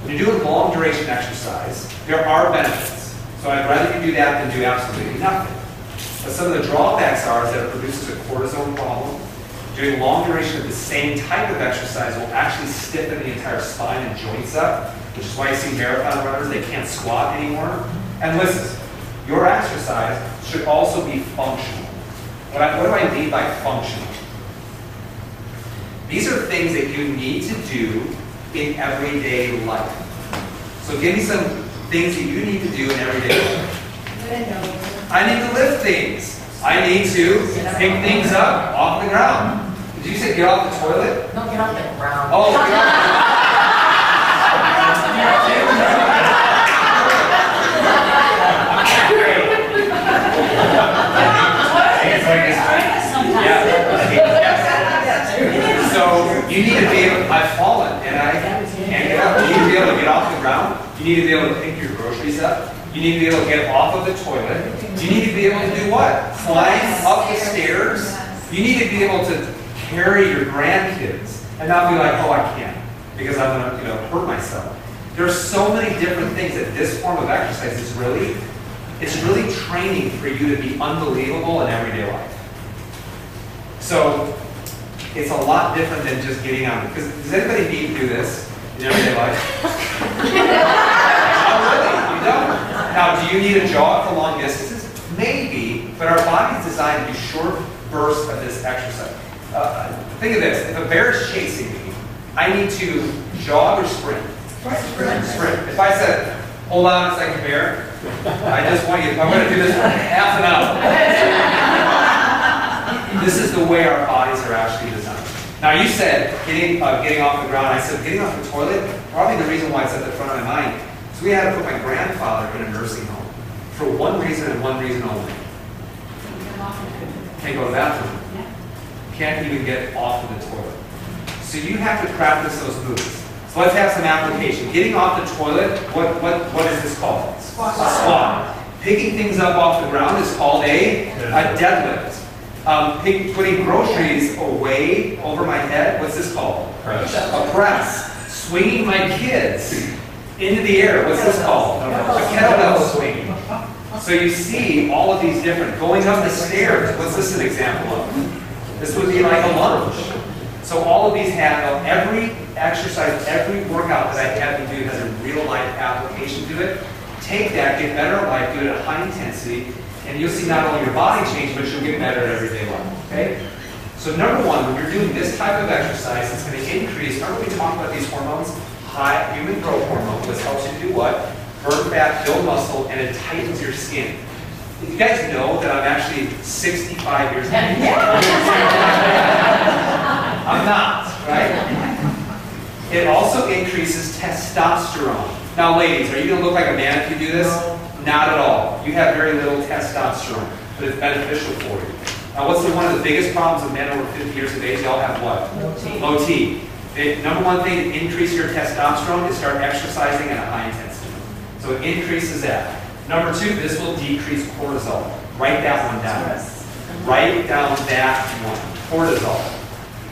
When you're doing long duration exercise, there are benefits. So I'd rather you do that than do absolutely nothing. But some of the drawbacks are is that it produces a cortisol problem. Doing long duration of the same type of exercise will actually stiffen the entire spine and joints up, which is why you see marathon runners, they can't squat anymore. And listen, your exercise should also be functional. What, I, what do I mean by functional? These are things that you need to do in everyday life. So give me some things that you need to do in everyday life. I need to lift things. I need to pick things up off the ground. Did you say get off the toilet? No, get off the ground. Oh, get off Yeah. So you need to be able, I've fallen and I can't get up. You need to be able to get off the ground. You need to be able to pick your groceries up. You need to be able to get off of the toilet. You need to be able to do what? Climb up the stairs. You need to be able to carry your grandkids and not be like, oh, I can't because I'm going to, you know, hurt myself. There's so many different things that this form of exercise is really, it's really training for you to be unbelievable in everyday life. So it's a lot different than just getting on. Because does anybody need to do this in everyday life? Not really. You don't. Now, do you need a jog for long distances? Maybe, but our body's designed to do short bursts of this exercise. Uh, think of this: if a bear is chasing me, I need to jog or sprint. Sprint. Sprint. If I said, "Hold on a second, bear," I just want you. I'm going to do this for half an hour. This is the way our bodies are actually designed. Now, you said getting uh, getting off the ground. I said getting off the toilet. Probably the reason why it's at the front of my mind is we had to put my grandfather in a nursing home for one reason and one reason only. Can't go to the bathroom. Can't even get off of the toilet. So you have to practice those moves. So let's have some application. Getting off the toilet. What what what is this called? Squat. Squat. Picking things up off the ground is called a, a deadlift. Um, pick- putting groceries away over my head, what's this called? Press. A press. Swinging my kids into the air, what's this called? A kettlebell swing. So you see all of these different, going up the stairs, what's this an example of? This would be like a lunge. So all of these have, every exercise, every workout that I have to do has a real life application to it. Take that, get better at life, do it at high intensity, and you'll see not only your body change, but you'll get better at everyday life, okay? So number one, when you're doing this type of exercise, it's going to increase, remember we talked about these hormones? High human growth hormone, which helps you do what? Burn fat, build muscle, and it tightens your skin. You guys know that I'm actually 65 years old? I'm not, right? It also increases testosterone. Now, ladies, are you going to look like a man if you do this? Not at all. You have very little testosterone, but it's beneficial for you. Now, what's the, one of the biggest problems of men over 50 years of age? They all have what? Low T. Low T. The number one thing to increase your testosterone is start exercising at a high intensity. So it increases that. Number two, this will decrease cortisol. Write that one down. Write down that one. Cortisol.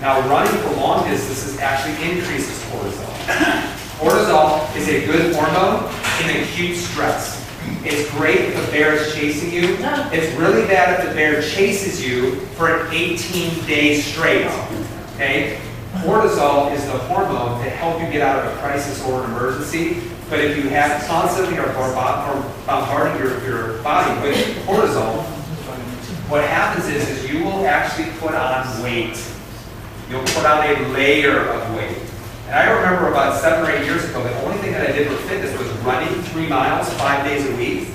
Now, running for long distances actually increases cortisol. cortisol is a good hormone in acute stress. It's great if a bear is chasing you. It's really bad if the bear chases you for an 18 days straight. Okay? Cortisol is the hormone to help you get out of a crisis or an emergency. But if you have constantly or bombarding uh, your, your body with cortisol, what happens is, is you will actually put on weight. You'll put on a layer of weight. And I remember about seven or eight years ago, the only thing that I did for fitness was running three miles five days a week.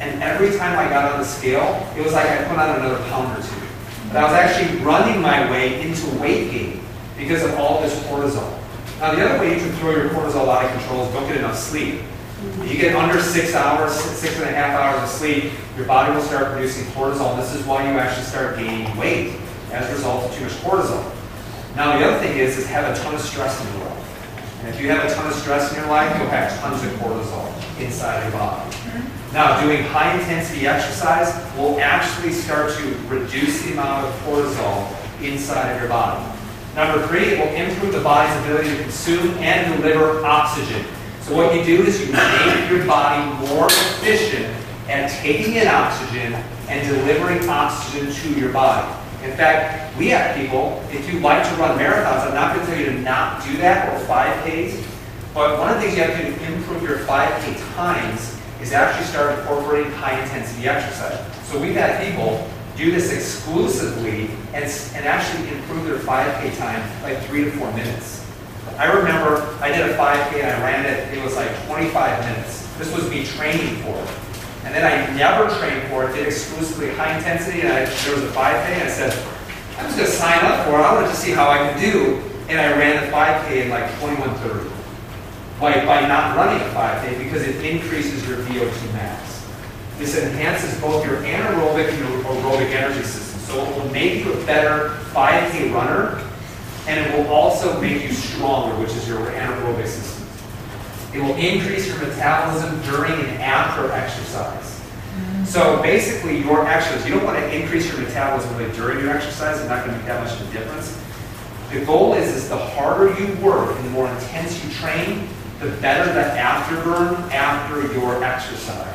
And every time I got on the scale, it was like I put on another pound or two. But I was actually running my way into weight gain because of all this cortisol. Now, the other way you can throw your cortisol out of control is don't get enough sleep. If you get under six hours, six and a half hours of sleep, your body will start producing cortisol. This is why you actually start gaining weight as a result of too much cortisol. Now, the other thing is, is have a ton of stress in your life. And if you have a ton of stress in your life, you'll have tons of cortisol inside your body. Mm-hmm. Now, doing high intensity exercise will actually start to reduce the amount of cortisol inside of your body. Number three, it will improve the body's ability to consume and deliver oxygen. So what you do is you make your body more efficient at taking in oxygen and delivering oxygen to your body. In fact, we have people, if you like to run marathons, I'm not going to tell you to not do that or 5Ks, but one of the things you have to do to improve your 5K times is actually start incorporating high intensity exercise. So we've had people do this exclusively and, and actually improve their 5K time like three to four minutes. I remember I did a 5K and I ran it, it was like 25 minutes. This was me training for it. And then I never trained for it, did exclusively high intensity, and I, there was a 5K, and I said, I'm just to sign up for it. I wanted to see how I could do. And I ran the 5K in like 21.30 by, by not running a 5K because it increases your VO2 max. This enhances both your anaerobic and your aerobic energy system. So it will make you a better 5K runner, and it will also make you stronger, which is your anaerobic system. It will increase your metabolism during and after exercise. So basically, your exercise, you don't want to increase your metabolism really during your exercise, it's not going to make that much of a difference. The goal is, is the harder you work and the more intense you train, the better the afterburn after your exercise.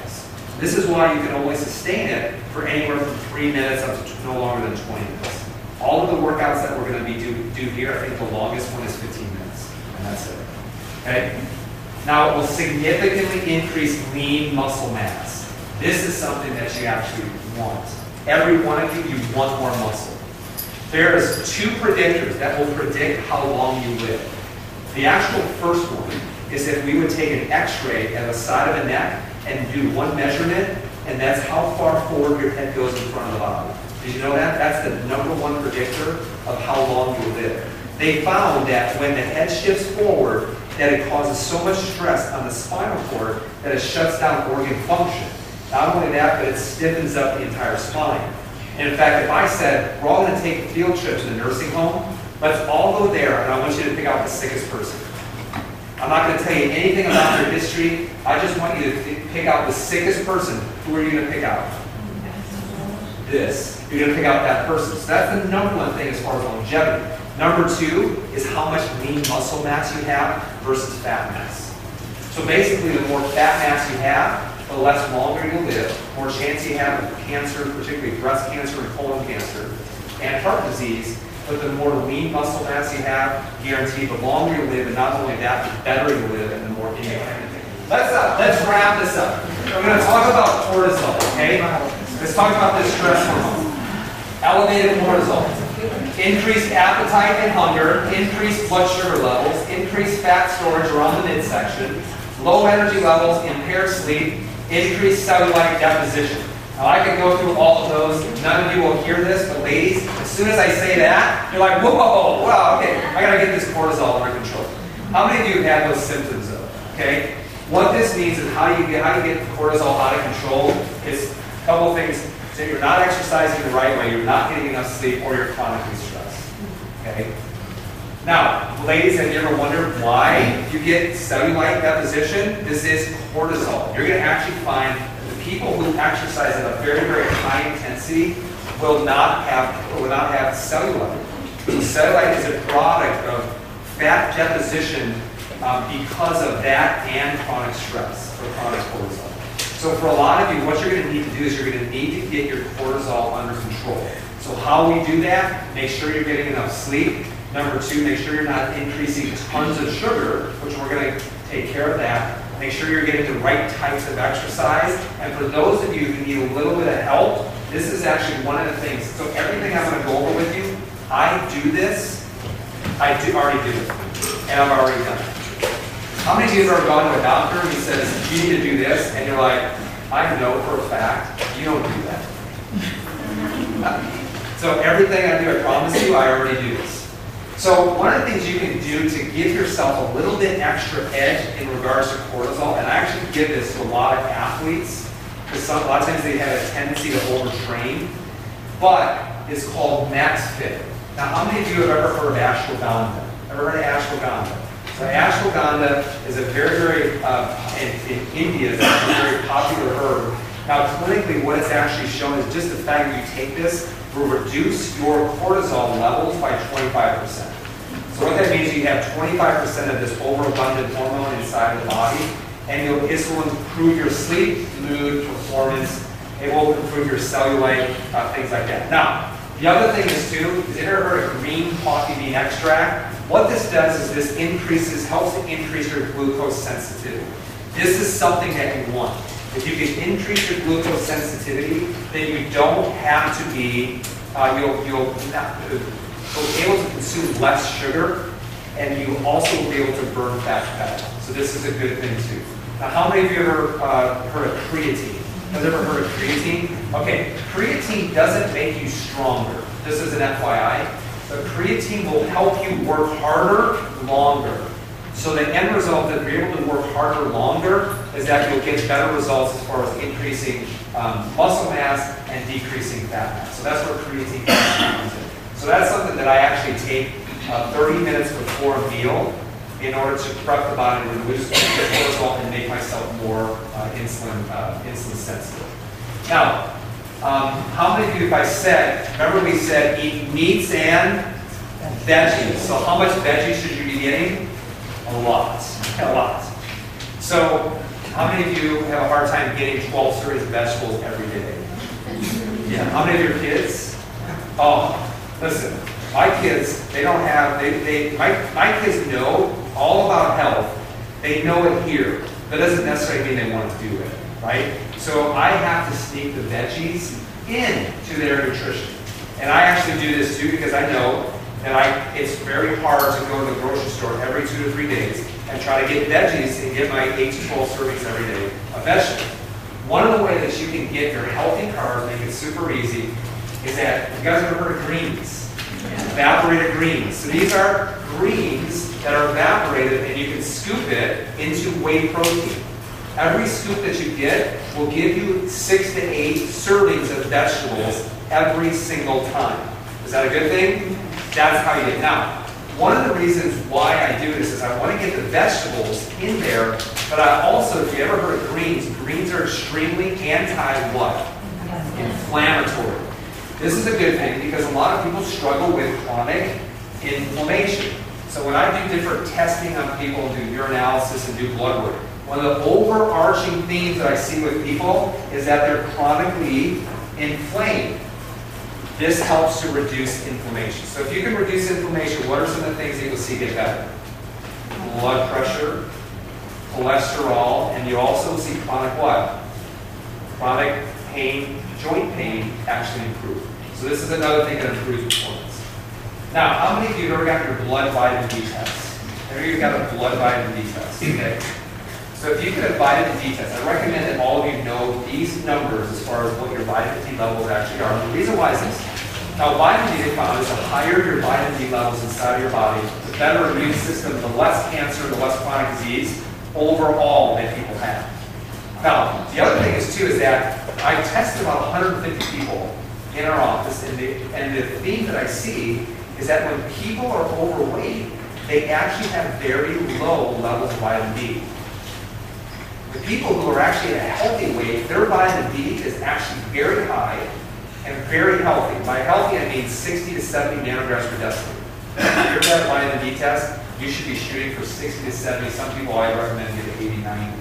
This is why you can only sustain it for anywhere from three minutes up to no longer than 20 minutes. All of the workouts that we're going to be do, do here, I think the longest one is 15 minutes, and that's it. Okay? Now, it will significantly increase lean muscle mass. This is something that you actually want. Every one of you, you want more muscle. There is two predictors that will predict how long you live. The actual first one is if we would take an x-ray at the side of the neck and do one measurement, and that's how far forward your head goes in front of the body. Did you know that? That's the number one predictor of how long you will live. They found that when the head shifts forward, that it causes so much stress on the spinal cord that it shuts down organ function. Not only that, but it stiffens up the entire spine. And in fact, if I said, we're all going to take a field trip to the nursing home, let's all go there, and I want you to pick out the sickest person. I'm not going to tell you anything about their history. I just want you to pick out the sickest person. Who are you going to pick out? this, you're going to pick out that person. So that's the number one thing as far as longevity. Number two is how much lean muscle mass you have versus fat mass. So basically, the more fat mass you have, the less longer you live, more chance you have of cancer, particularly breast cancer and colon cancer, and heart disease. But the more lean muscle mass you have, guaranteed the longer you live, and not only that, the better you live and the more independent. Let's uh, let's wrap this up. We're going to talk about cortisol, okay? Let's talk about this stress hormone. Elevated cortisol. Increased appetite and hunger, increased blood sugar levels, increased fat storage around the midsection, low energy levels, impaired sleep, increased cellulite deposition. Now I could go through all of those. None of you will hear this, but ladies, as soon as I say that, you're like, whoa, whoa, wow, okay, I gotta get this cortisol under control. How many of you have had those symptoms though? Okay? What this means is how do you get how do you get cortisol out of control is a couple things. So you're not exercising the right way, you're not getting enough sleep, or you're chronically stressed. Okay? Now, ladies, have you ever wondered why you get cellulite deposition? This is cortisol. You're to actually find people who exercise at a very, very high intensity will not have will not have cellulite. Cellulite is a product of fat deposition um, because of that and chronic stress or chronic cortisol. So for a lot of you, what you're going to need to do is you're going to need to get your cortisol under control. So how we do that? Make sure you're getting enough sleep. Number two, make sure you're not increasing tons of sugar, which we're going to take care of that. Make sure you're getting the right types of exercise. And for those of you who need a little bit of help, this is actually one of the things. So everything I'm going to go over with you, I do this. I do already do it, and I've already done it. How many of you have ever gone to a doctor and he says, you need to do this, and you're like, I know for a fact you don't do that. So everything I do, I promise you, I already do this. So one of the things you can do to give yourself a little bit extra edge in regards to cortisol, and I actually give this to a lot of athletes, because a lot of times they have a tendency to overtrain, but it's called Max Fit. Now, how many of you have ever heard of ashwagandha? Ever heard of ashwagandha? So ashwagandha is a very, very, uh, in, in India, it's a very popular herb. Now, clinically, what it's actually shown is just the fact that you take this will reduce your cortisol levels by 25%. So what that means, is you have 25% of this overabundant hormone inside the body, and you'll, this will improve your sleep, mood, performance. It will improve your cellulite, uh, things like that. Now, the other thing is too, is ever heard of green coffee bean extract? What this does is this increases, helps to increase your glucose sensitivity. This is something that you want. If you can increase your glucose sensitivity, then you don't have to be, uh, you'll, you'll, not, you'll be able to consume less sugar, and you also will be able to burn fat better. So this is a good thing too. Now, how many of you ever uh, heard of creatine? Has ever heard of creatine? Okay, creatine doesn't make you stronger. This is an FYI. But creatine will help you work harder longer. So the end result that you're able to work harder longer is that you'll get better results as far as increasing um, muscle mass and decreasing fat mass. So that's where creatine comes in. So that's something that I actually take uh, 30 minutes before a meal in order to prep the body to reduce cortisol and make myself more uh, insulin uh, insulin sensitive. Now, um, how many of you, if I said, remember we said eat meats and veggies. So how much veggies should you be getting? A lot, a lot. So how many of you have a hard time getting 12 servings of vegetables every day? Yeah. How many of your kids? Oh, listen, my kids, they don't have, they, they, my, my kids know all about health. They know it here. That doesn't necessarily mean they want to do it, right? So I have to sneak the veggies into their nutrition. And I actually do this too because I know that I, it's very hard to go to the grocery store every two to three days and try to get veggies and get my 8 to 12 servings every day of vegetables. One of the ways that you can get your healthy carbs, make it super easy, is that, you guys ever heard of greens? Evaporated greens. So these are greens that are evaporated and you can scoop it into whey protein. Every scoop that you get will give you six to eight servings of vegetables every single time. Is that a good thing? That's how you get. Now, one of the reasons why I do this is I want to get the vegetables in there, but I also, if you ever heard of greens, greens are extremely anti what? Inflammatory. This is a good thing because a lot of people struggle with chronic inflammation. So when I do different testing on people and do urinalysis and do blood work, one of the overarching themes that I see with people is that they're chronically inflamed. This helps to reduce inflammation. So if you can reduce inflammation, what are some of the things that you'll see get better? Blood pressure, cholesterol, and you also see chronic what? Chronic pain, joint pain actually improve. So this is another thing that improves performance. Now, how many of you have ever gotten your blood vitamin D test? Have you ever got a blood vitamin D test? Okay. So if you get a vitamin D test, I recommend that all of you know these numbers as far as what your vitamin D levels actually are. And the reason why is this. Now, vitamin D they found is the higher your vitamin D levels inside of your body, the better immune system, the less cancer, the less chronic disease overall that people have. Now, the other thing is too is that I tested about 150 people in our office, and the, and the theme that I see is that when people are overweight, they actually have very low levels of vitamin D. The people who are actually in a healthy weight, their vitamin D is actually very high and very healthy. By healthy, I mean 60 to 70 nanograms per deciliter. If you're at a vitamin D test, you should be shooting for 60 to 70. Some people I recommend get 80, 90.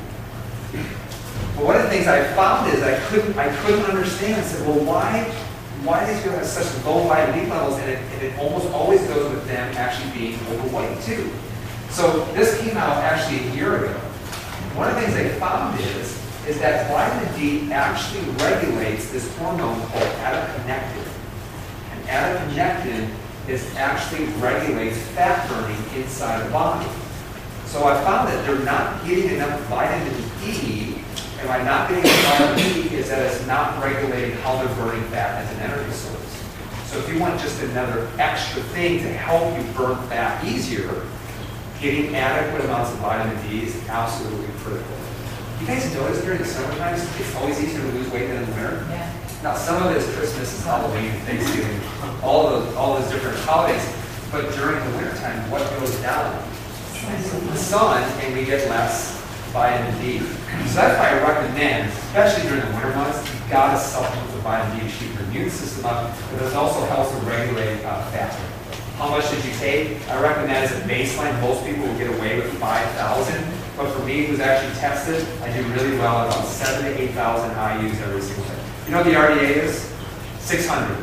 But one of the things I found is I couldn't, I couldn't understand. I said, well, why, why these people have such low vitamin D levels? And it, and it almost always goes with them actually being overweight too. So this came out actually a year ago. One of the things they found is, is that vitamin D actually regulates this hormone called adiponectin. And adiponectin is actually regulates fat burning inside the body. So I found that they're not getting enough vitamin D and by not getting enough vitamin D is that it's not regulating how they're burning fat as an energy source. So if you want just another extra thing to help you burn fat easier, getting adequate amounts of vitamin D is absolutely critical. You guys notice during the summertime, it's always easier to lose weight than in the winter? Yeah. Now, some of it is Christmas and Halloween and Thanksgiving, all those, all those different holidays. But during the wintertime, what goes down? The sun, and we get less vitamin D. So that's why I recommend, especially during the winter months, you've got to supplement with vitamin D to keep your immune system up, but it also helps to regulate uh, fat. How much did you take? I recommend as a baseline, most people will get away with 5,000, but for me, who's actually tested, I do really well at about 7 to 8,000 IUs every single day. You know what the RDA is? 600.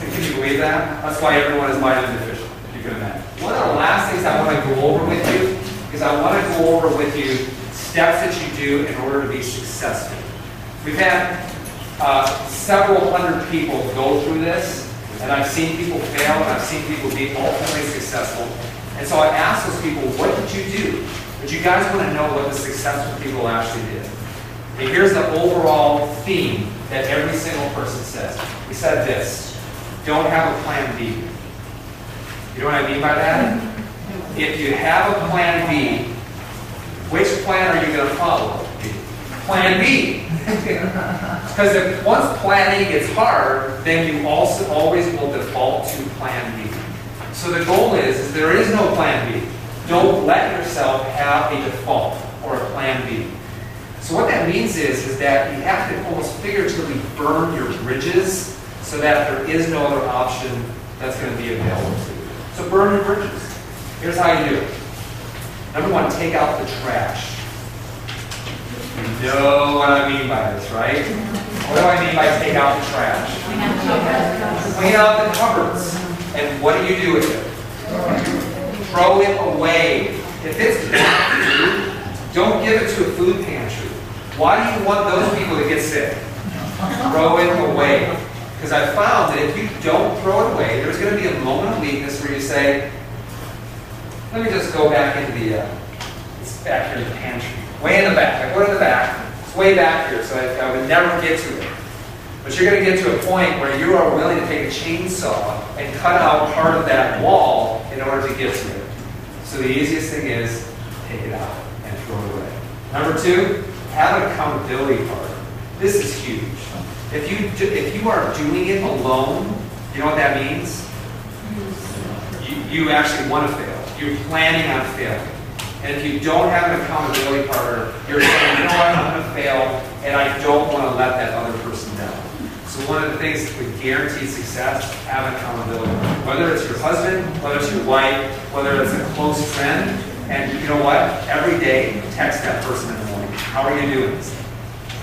Can you believe that? That's why everyone is vitamin deficient, if you can imagine. One of the last things I want to go over with you is I want to go over with you steps that you do in order to be successful. We've had uh, several hundred people go through this, and I've seen people fail, and I've seen people be ultimately successful. And so I asked those people, what did you do? But you guys want to know what the successful people actually did. And here's the overall theme that every single person says. We said this, don't have a plan B. You know what I mean by that? If you have a plan B, which plan are you going to follow? Plan B. Because if once plan A gets hard, then you also always will default to plan B. So the goal is, is there is no plan B. Don't let yourself have a default or a plan B. So what that means is, is that you have to almost figuratively burn your bridges so that there is no other option that's going to be available to you. So burn your bridges. Here's how you do it. Number one, take out the trash. You know what I mean by this, right? What do I mean by take out the trash? Clean out the cupboards. And what do you do with it? Throw it away. If it's food, don't give it to a food pantry. Why do you want those people to get sick? Throw it away. Because I found that if you don't throw it away, there's going to be a moment of weakness where you say, let me just go back into the, uh, back here in the pantry. Way in the back. I go to the back. It's way back here, so I, I would never get to it. But you're going to get to a point where you are willing to take a chainsaw and cut out part of that wall in order to get to it. So the easiest thing is take it out and throw it away. Number two, have an accountability partner. This is huge. If you do, if you are doing it alone, you know what that means? Mm-hmm. You, you actually want to fail. You're planning on failing. And if you don't have an accountability partner, you're saying, you know what, I'm going to fail, and I don't want to let that other person down. So one of the things with guarantee success, have accountability. Whether it's your husband, whether it's your wife, whether it's a close friend, and you know what? Every day, text that person in the morning. How are you doing?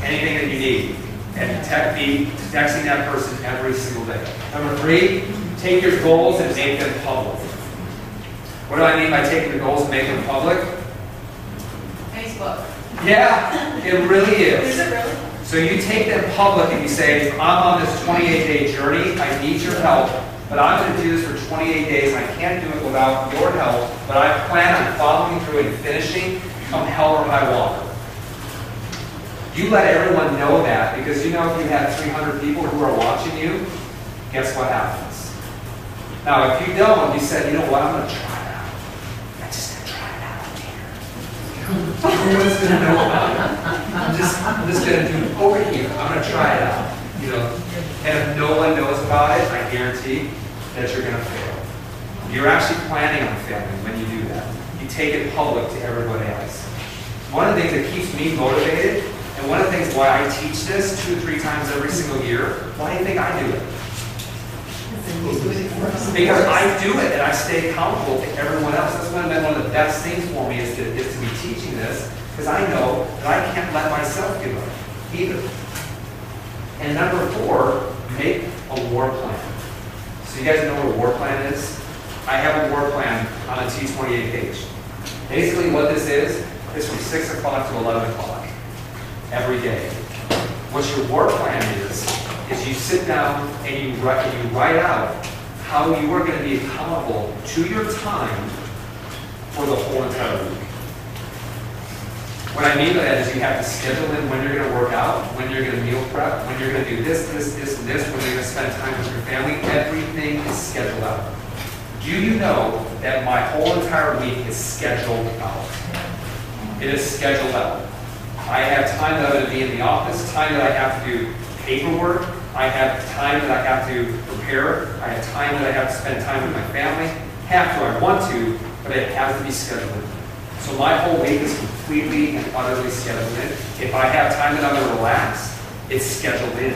Anything that you need. And te- be texting that person every single day. Number three, take your goals and make them public. What do I mean by taking the goals and making them public? Facebook. Yeah, it really is. Is it really? So you take them public and you say, I'm on this 28-day journey, I need your help, but I'm going to do this for 28 days, and I can't do it without your help, but I plan on following through and finishing come hell or high water. You let everyone know that, because you know if you have 300 people who are watching you, guess what happens? Now, if you don't, you said, you know what, I'm going to try it out. I'm just going to try it out here. No one's going to know about it. I'm just, I'm just gonna do it over here. I'm gonna try it out. You know, and if no one knows about it, I guarantee that you're gonna fail. You're actually planning on failing when you do that. You take it public to everybody else. One of the things that keeps me motivated, and one of the things why I teach this two or three times every single year, why do you think I do it? Because I do it and I stay accountable to everyone else. That's one of, the- one of the best things for me is to, is to be teaching this, because I know that I can't let myself give up either. And number four, make a war plan. So you guys know what a war plan is? I have a war plan on a T28 page. Basically what this is, is from 6 o'clock to 11 o'clock every day. What your war plan is, is you sit down and you write, you write out how you are going to be accountable to your time for the whole entire week. What I mean by that is you have to schedule in when you're going to work out, when you're going to meal prep, when you're going to do this, this, this, and this, when you're going to spend time with your family. Everything is scheduled out. Do you know that my whole entire week is scheduled out? It is scheduled out. I have time that I'm going to be in the office, time that I have to do paperwork, I have time that I have to prepare, I have time that I have to spend time with my family. Have to, I want to, but it has to be scheduled. So my whole week is completely and utterly scheduled in. If I have time that I'm going to relax, it's scheduled in.